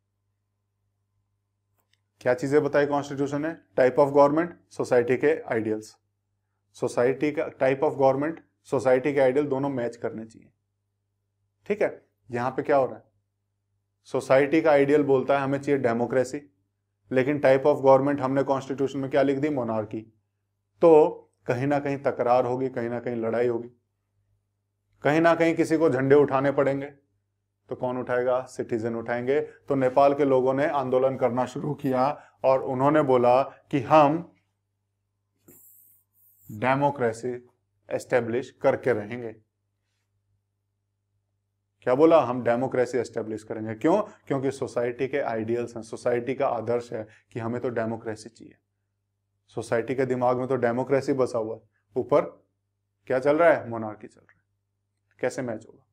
क्या चीज़ें बताई कॉन्स्टिट्यूशन ने? टाइप ऑफ़ गवर्नमेंट सोसाइटी के आइडियल्स सोसाइटी का टाइप ऑफ़ गवर्नमेंट सोसाइटी के आइडियल दोनों मैच करने चाहिए। ठीक है? यहाँ पे क्या हो रहा है? सोसाइटी का आइडियल बोलता है हमें चाहिए डेमोक्रेसी लेकिन टाइप ऑफ़ गवर्नमेंट हमने कॉन्स्टिट्यूशन में क्या लिख दी? मोनार्की तो कहीं ना कहीं तकरार होगी, कहीं ना कहीं लड़ाई होगी। कहीं ना कहीं किसी को झंडे उठाने पड़ेंगे। तो कौन उठाएगा? सिटीजन उठाएँगे। तो नेपाल के लोगों ने आंदोलन करना शुरू किया और उन्होंने बोला कि हम डेमोक्रेसी एस्टेब्लिश करके रहेंगे। क्या बोला? हम डेमोक्रेसी एस्टेब्लिश करेंगे। क्यों? क्योंकि सोसाइटी के आइडियल्स हैं। सोसाइटी का आदर्श है कि हमें तो डेमोक्रेसी चाहिए। सोसाइटी के दिमाग में तो डेमोक्रेसी बसा हुआ है। ऊपर क्या चल रहा है? मोनार्की चल रहा है। कैसे मैच होगा?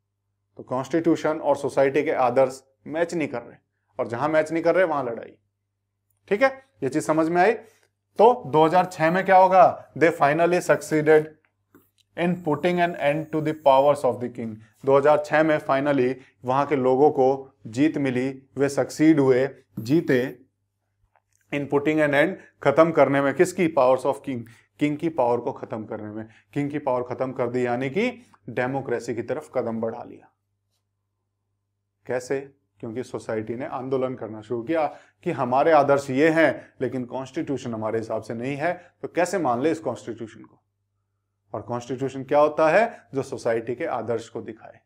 तो कॉन्स्टिट्यूशन और सोसाइटी के आदर्श मैच नहीं कर रहे। और जहाँ मैच नहीं कर रहे, वहाँ लड़ाई। ठीक है? ये चीज़ समझ में आई? तो 2006 में क्या होगा? They finally succeeded in putting an end to the powers of the king 2006 में फाइनली वहाँ के लोगों को जीत मिली। वे सक्सीड हुए, जीते इन पुटिंग एन एंड खत्म करने में किसकी? पावर्स ऑफ़ किंग किंग की पावर को खत्म करने में, किंग की पावर खत्म कर दी, यानी कि डेमोक्रेसी की तरफ़ कदम बढ़ा लिया। कैसे? क्योंकि सोसाइटी ने आंदोलन करना शुरू किया कि हमारे आदर्श ये हैं, लेकिन कॉन्स्टिट्यूशन हमारे हिसाब से नहीं है तो कैसे मान ले इस कॉन्स्टिट्यूशन को? और कॉन्स्टिट्यूशन क्या होता है? जो सोसाइटी के आदर्श को दिखाए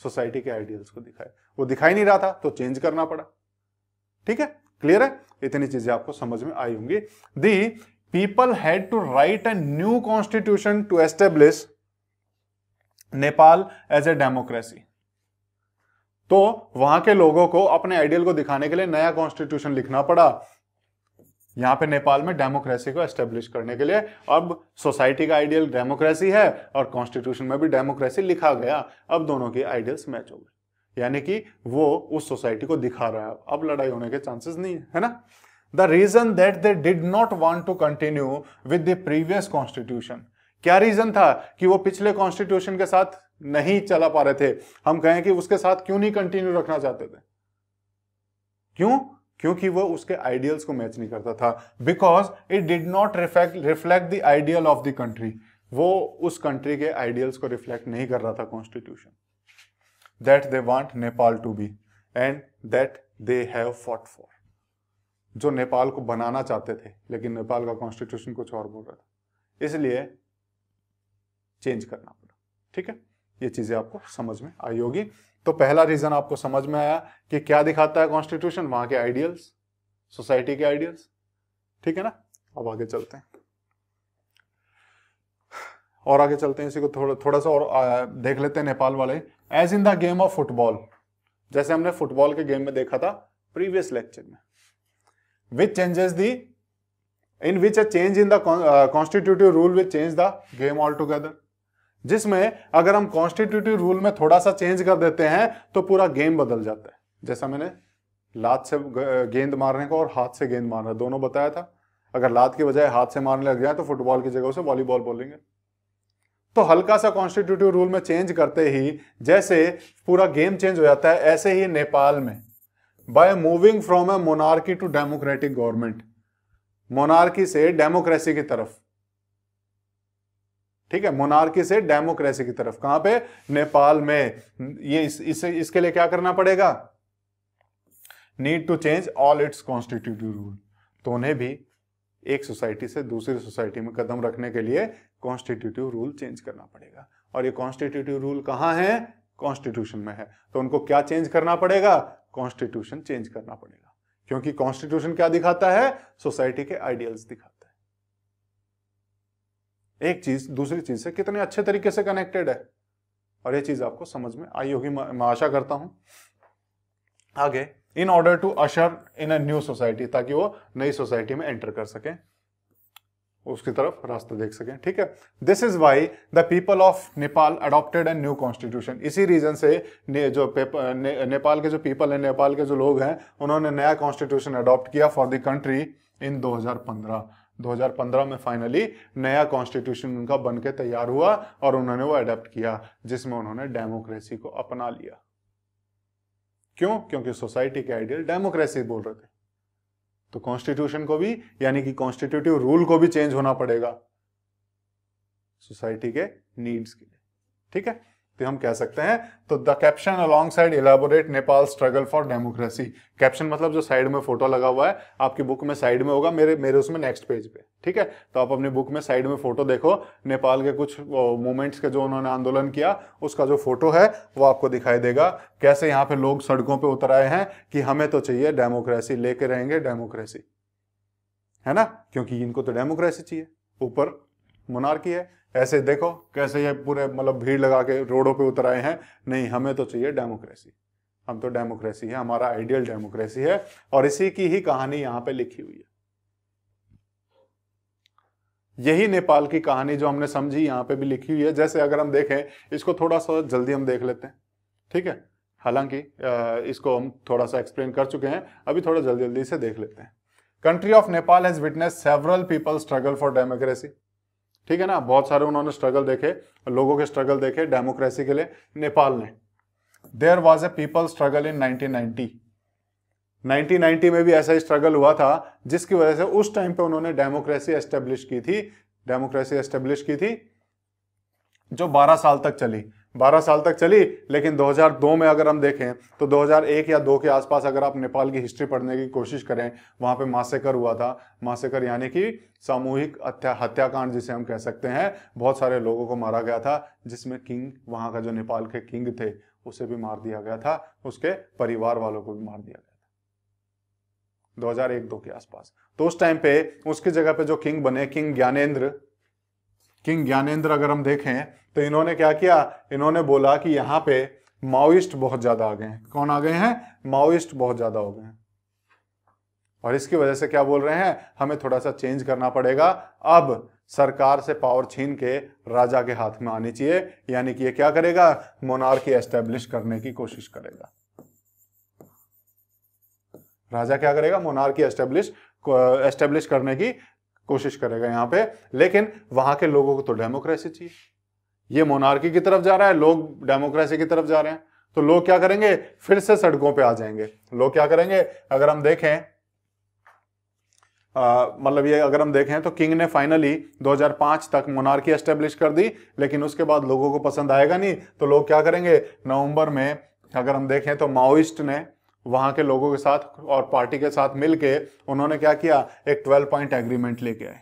सोसाइटी के आइडियल्स को दिखाए। वो दिखाई नहीं रहा था तो चेंज करना पड़ा। ठीक है? क्लियर है? इतनी चीज़ें आपको समझ में आई होंगी। The people had to write a new constitution to establish Nepal as a democracy तो वहाँ के लोगों को अपने आइडियल को दिखाने के लिए नया कॉन्स्टिट्यूशन लिखना पड़ा। यहाँ पे नेपाल में डेमोक्रेसी को एस्टेब्लिश करने के लिए अब सोसाइटी का आइडियल डेमोक्रेसी है और कॉन्स्टिट्यूशन में भी डेमोक्रेसी लिखा गया। अब दोनों के आइडियल्स मैच हो गए। यानी कि वो उस सोसाइटी को दिखा रहा है। अब लड़ाई होने के चांसेस नहीं है ना? The reason that they did not want to continue with the previous constitution क्या रीजन था कि वो पिछले कॉन्स्टिट्यूशन के साथ नहीं चला पा रहे थे? हम कहें कि उसके साथ क्यों नहीं कंटिन्यू रखना चाहते थे? क्यों? क्योंकि वो उसके आइडियल्स को मैच नहीं करता था. Because it did not reflect the ideal of the country वो उस कंट्री के आइडियल्स को रिफ्लेक्ट नहीं कर रहा था constitution that they want Nepal to be and that they have fought for जो नेपाल को बनाना चाहते थे, लेकिन नेपाल का कॉन्स्टिट्यूशन कुछ और बोल रहा था। इसलिए चेंज करना पड़ा। ठीक है? ये चीज़ें आपको समझ में आई होगी। तो पहला रीजन आपको समझ में आया कि क्या दिखाता है कॉन्स्टिट्यूशन वहाँ के आइडियल्स सोसाइटी के आइडियल्स ठीक है ना? अब आगे चलते हैं। और आगे चलते हैं। इसी को थोड़ा थोड़ा सा और देख लेते हैं नेपाल वाले। As in the game of football जैसे हमने फुटबॉल के गेम में देखा था प्रीवियस लेक्चर में। Which changes the in which a change in the constitutive rule which change the game all together जिसमें अगर हम कॉन्स्टिट्यूटिव रूल में थोड़ा सा चेंज कर देते हैं तो पूरा गेम बदल जाता है। जैसा मैंने लात से गेंद मारने को और हाथ से गेंद मारना, दोनों बताया था। अगर लात की बजाय हाथ से मारने लग जाए तो फुटबॉल की जगह उसे वॉलीबॉल बोलेंगे। तो हल्का सा कॉन्स्टिट्यूटिव रूल में चेंज करते ही, जैसे पूरा गेम चेंज हो जाता है, ऐसे ही नेपाल में। By moving from a monarchy to democratic government monarchy से डेमोक्रेसी की तरफ़। ठीक है? मोनार्की से डेमोक्रेसी की तरफ़। कहाँ पे? नेपाल में। ये इस, इस, इसके लिए क्या करना पड़ेगा? Need to change all its constitutive rule तो उन्हें भी एक सोसाइटी से दूसरी सोसाइटी में कदम रखने के लिए कॉन्स्टिट्यूटिव रूल चेंज करना पड़ेगा। और ये कॉन्स्टिट्यूटिव रूल कहाँ है? कॉन्स्टिट्यूशन में है। तो उनको क्या चेंज करना पड़ेगा? कॉन्स्टिट्यूशन चेंज करना पड़ेगा। क्योंकि कॉन्स्टिट्यूशन क्या दिखाता है? सोसाइटी के आइडियल्स दिखाता है। एक चीज़, दूसरी चीज़ से कितने अच्छे तरीके से कनेक्टेड है। और ये चीज़ आपको समझ में आई होगी, मैं आशा करता हूँ। आगे in order to usher in a new society ताकि वो नई सोसाइटी में एंटर कर सकें। उसकी तरफ़ रास्ता देख सकें ठीक है? This is why the people of Nepal adopted an new constitution इसी रीजन से ने, जो ने, नेपाल के जो पीपल हैं नेपाल के जो लोग हैं उन्होंने नया कॉन्स्टिट्यूशन अडॉप्ट किया फॉर द कंट्री इन 2015 2015 में फाइनली नया कॉन्स्टिट्यूशन उनका बन के तैयार हुआ और उन्होंने वो अडेप्ट किया जिसमें उन्होंने डेमोक्रेसी को अपना लिया। क्यों? क्योंकि सोसाइटी के आइडियल डेमोक्रेसी बोल रहे थे। तो कॉन्स्टिट्यूशन को भी, यानी कि कॉन्स्टिट्यूटिव रूल को भी चेंज होना पड़ेगा। सोसाइटी के नीड्स के लिए। ठीक है? तो हम कह सकते हैं। तो the caption alongside elaborate Nepal struggle for democracy caption मतलब जो साइड में फ़ोटो लगा हुआ है, आपकी बुक में साइड में होगा, मेरे मेरे उसमें नेक्स्ट पेज पे, ठीक है? तो आप अपनी बुक में साइड में फ़ोटो देखो नेपाल के कुछ मूवमेंट्स के जो उन्होंने आंदोलन किया, उसका जो फ़ोटो है, वो आपको दिखाई देगा, कैसे यहाँ पे लोग सड़कों पर उतर आए हैं कि हमें तो चाहिए डेमोक्रेसी लेके रहेंगे डेमोक्रेसी है ना? क्योंकि इनको तो डेमोक्रेसी चाहिए। ऊपर मुनारकी है ऐसे देखो कैसे ये पूरे मतलब भीड़ लगा के रोडों पे उतर आए हैं। नहीं, हमें तो चाहिए डेमोक्रेसी। हम तो डेमोक्रेसी है, हमारा आइडियल डेमोक्रेसी है, और इसी की ही कहानी यहाँ पे लिखी हुई है। यही नेपाल की कहानी जो हमने समझी, यहाँ पे भी लिखी हुई है। जैसे अगर हम देखें, इसको थोड़ा सा जल्दी हम देख लेते हैं। ठीक है? हालाँकि इसको हम थोड़ा सा एक्सप्लेन कर चुके हैं। अभी थोड़ा जल्दी जल्दी से देख लेते हैं। Country of Nepal has witness several people struggle for democracy ठीक है ना? बहुत सारे उन्होंने स्ट्रगल देखे, लोगों के स्ट्रगल देखे डेमोक्रेसी के लिए, नेपाल ने। There was a people struggle in 1990 1990 में भी ऐसा ही स्ट्रगल हुआ था, जिसकी वजह से उस टाइम पे उन्होंने डेमोक्रेसी एस्टेब्लिश की थी डेमोक्रेसी एस्टेब्लिश की थी, जो 12 साल तक चली। 12 साल तक चली, लेकिन 2002 में अगर हम देखें तो 2001 या 2 के आसपास अगर आप नेपाल की हिस्ट्री पढ़ने की कोशिश करें, वहाँ पे मासेकर हुआ था। मासेकर यानी कि सामूहिक हत्या, हत्याकांड जिसे हम कह सकते हैं। बहुत सारे लोगों को मारा गया था, जिसमें किंग, वहाँ का जो नेपाल के किंग थे, उसे भी मार दिया गया था। उसके परिवार वालों को भी मार दिया गया था। 2001-2 के आसपास। तो उस टाइम पे, उसकी जगह पे जो किंग बने, किंग ज्ञानेन्द्र किंग ज्ञानेन्द्र अगर हम देखें तो इन्होंने क्या किया? इन्होंने बोला कि यहाँ पे माओइस्ट बहुत ज़्यादा आ गए हैं। कौन आ गए हैं? माओइस्ट बहुत ज़्यादा हो गए हैं। और इसकी वजह से क्या बोल रहे हैं? हमें थोड़ा सा चेंज करना पड़ेगा। अब सरकार से पावर छीन के राजा के हाथ में आनी चाहिए। यानी कि ये क्या करेगा? मोनार्की एस्टेब्लिश करने की कोशिश करेगा। राजा क्या करेगा? मोनार्की एस्टेब्लिश एस्टेब्लिश करने की कोशिश करेगा यहाँ पे, लेकिन वहाँ के लोगों को तो डेमोक्रेसी चाहिए। ये मोनार्की की तरफ़ जा रहा है, लोग डेमोक्रेसी की तरफ़ जा रहे हैं। तो लोग क्या करेंगे? फिर से सड़कों पे आ जाएँगे। लोग क्या करेंगे? अगर हम देखें मतलब ये अगर हम देखें तो किंग ने फाइनली 2005 तक मोनार्की एस्टेब्लिश कर दी, लेकिन उसके बाद लोगों को पसंद आएगा नहीं। तो लोग क्या करेंगे? नवंबर में अगर हम देखें तो माओइस्ट ने वहाँ के लोगों के साथ और पार्टी के साथ मिलके उन्होंने क्या किया? एक 12 पॉइंट एग्रीमेंट लेके आए।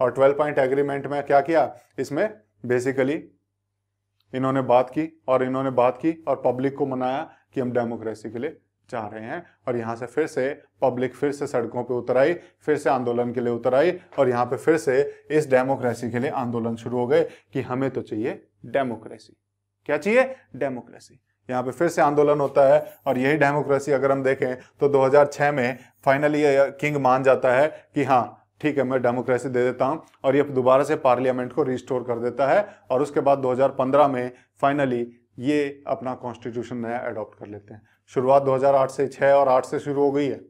और 12 पॉइंट एग्रीमेंट में क्या किया? इसमें बेसिकली इन्होंने बात की और इन्होंने बात की और पब्लिक को मनाया कि हम डेमोक्रेसी के लिए चाह रहे हैं। और यहाँ से फिर से पब्लिक फिर से सड़कों पे उतर आई, फिर से आंदोलन के लिए उतर आई और यहाँ पे फिर से इस डेमोक्रेसी के लिए आंदोलन शुरू हो गए कि हमें तो चाहिए डेमोक्रेसी क्या चाहिए? डेमोक्रेसी यहाँ पे फिर से आंदोलन होता है और यही डेमोक्रेसी अगर हम देखें तो 2006 में फाइनली ये किंग मान जाता है कि हाँ ठीक है, मैं डेमोक्रेसी दे देता हूँ और ये दोबारा से पार्लियामेंट को रिस्टोर कर देता है और उसके बाद 2015 में फाइनली ये अपना कॉन्स्टिट्यूशन नया अडॉप्ट कर लेते हैं। शुरुआत 2008 से 6 और 8 से शुरू हो गई है।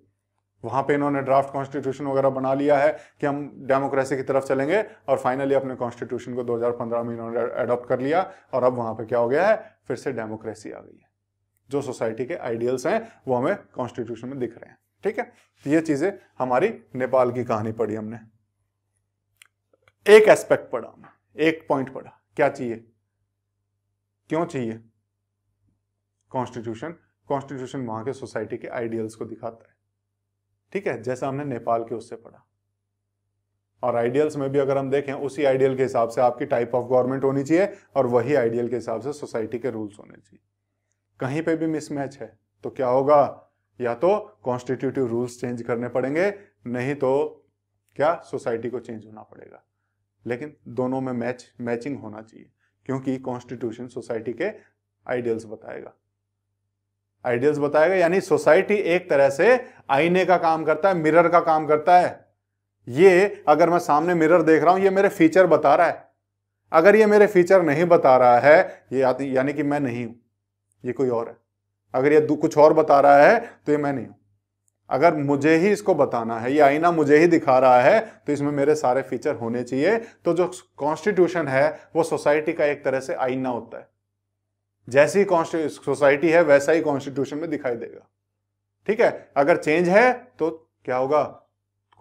वहाँ पे इन्होंने ड्राफ्ट कॉन्स्टिट्यूशन वगैरह बना लिया है कि हम डेमोक्रेसी की तरफ़ चलेंगे और फाइनली अपने कॉन्स्टिट्यूशन को 2015 में इन्होंने अडॉप्ट कर लिया और अब वहाँ पे क्या हो गया है? फिर से डेमोक्रेसी आ गई है। जो सोसाइटी के आइडियल्स हैं, वो हमें कॉन्स्टिट्यूशन में दिख रहे हैं। ठीक है? तो ये चीज़ें हमारी नेपाल की कहानी पढ़ी हमने। एक एस्पेक्ट पढ़ा हमने, एक पॉइंट पढ़ा। क्या चाहिए? क्यों चाहिए? कॉन्स्टिट्यूशन कॉन्स्टिट्यूशन वहाँ के सोसाइटी के आइडियल्स को दिखाता है। ठीक है, जैसा हमने नेपाल के उससे पढ़ा। और आइडियल्स में भी अगर हम देखें, उसी आइडियल के हिसाब से आपकी टाइप ऑफ़ गवर्नमेंट होनी चाहिए और वही आइडियल के हिसाब से सोसाइटी के रूल्स होने चाहिए। कहीं पे भी मिसमैच है तो क्या होगा? या तो कॉन्स्टिट्यूटिव रूल्स चेंज करने पड़ेंगे, नहीं तो क्या सोसाइटी को चेंज होना पड़ेगा। लेकिन दोनों में मैच मैचिंग होना चाहिए, क्योंकि कॉन्स्टिट्यूशन सोसाइटी के आइडियल्स बताएगा। आइडियल्स बताएगा यानी सोसाइटी एक तरह से आईने का काम करता है, मिरर का काम करता है। ये अगर मैं सामने मिरर देख रहा हूँ, ये मेरे फीचर बता रहा है। अगर ये मेरे फीचर नहीं बता रहा है, ये यानी कि मैं नहीं हूँ, ये कोई और है। अगर ये कुछ और बता रहा है तो ये मैं नहीं हूँ। अगर मुझे ही इसको बताना है, ये आईना मुझे ही दिखा रहा है तो इसमें मेरे सारे फीचर होने चाहिए। तो जो कॉन्स्टिट्यूशन है, वो सोसाइटी का एक तरह से आईना होता है। जैसी सोसाइटी है, वैसा ही कॉन्स्टिट्यूशन में दिखाई देगा। ठीक है? अगर चेंज है तो क्या होगा?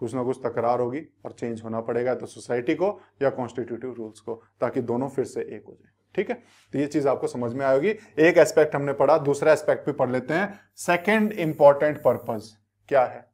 कुछ ना कुछ तकरार होगी और चेंज होना पड़ेगा तो सोसाइटी को या कॉन्स्टिट्यूटिव रूल्स को, ताकि दोनों फिर से एक हो जाए। ठीक है? तो ये चीज़ आपको समझ में आएगी एक एस्पेक्ट हमने पढ़ा, दूसरा एस्पेक्ट भी पढ़ लेते हैं। सेकेंड इंपॉर्टेंट पर्पज क्या है?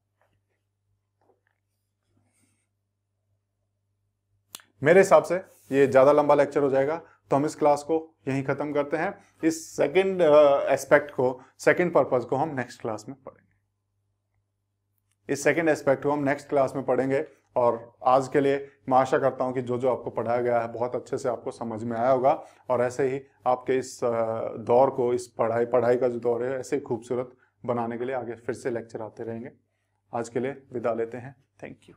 मेरे हिसाब से ये ज़्यादा लंबा लेक्चर हो जाएगा। तो हम इस क्लास को यहीं खत्म करते हैं। इस सेकंड एस्पेक्ट uh, को सेकंड पर्पज को हम नेक्स्ट क्लास में पढ़ेंगे। इस सेकंड एस्पेक्ट को हम नेक्स्ट क्लास में पढ़ेंगे और आज के लिए मैं आशा करता हूँ कि जो जो आपको पढ़ाया गया है बहुत अच्छे से आपको समझ में आया होगा और ऐसे ही आपके इस uh, दौर को इस पढ़ाई पढ़ाई का जो दौर है ऐसे ही खूबसूरत बनाने के लिए आगे फिर से लेक्चर आते रहेंगे। आज के लिए विदा लेते हैं। Thank you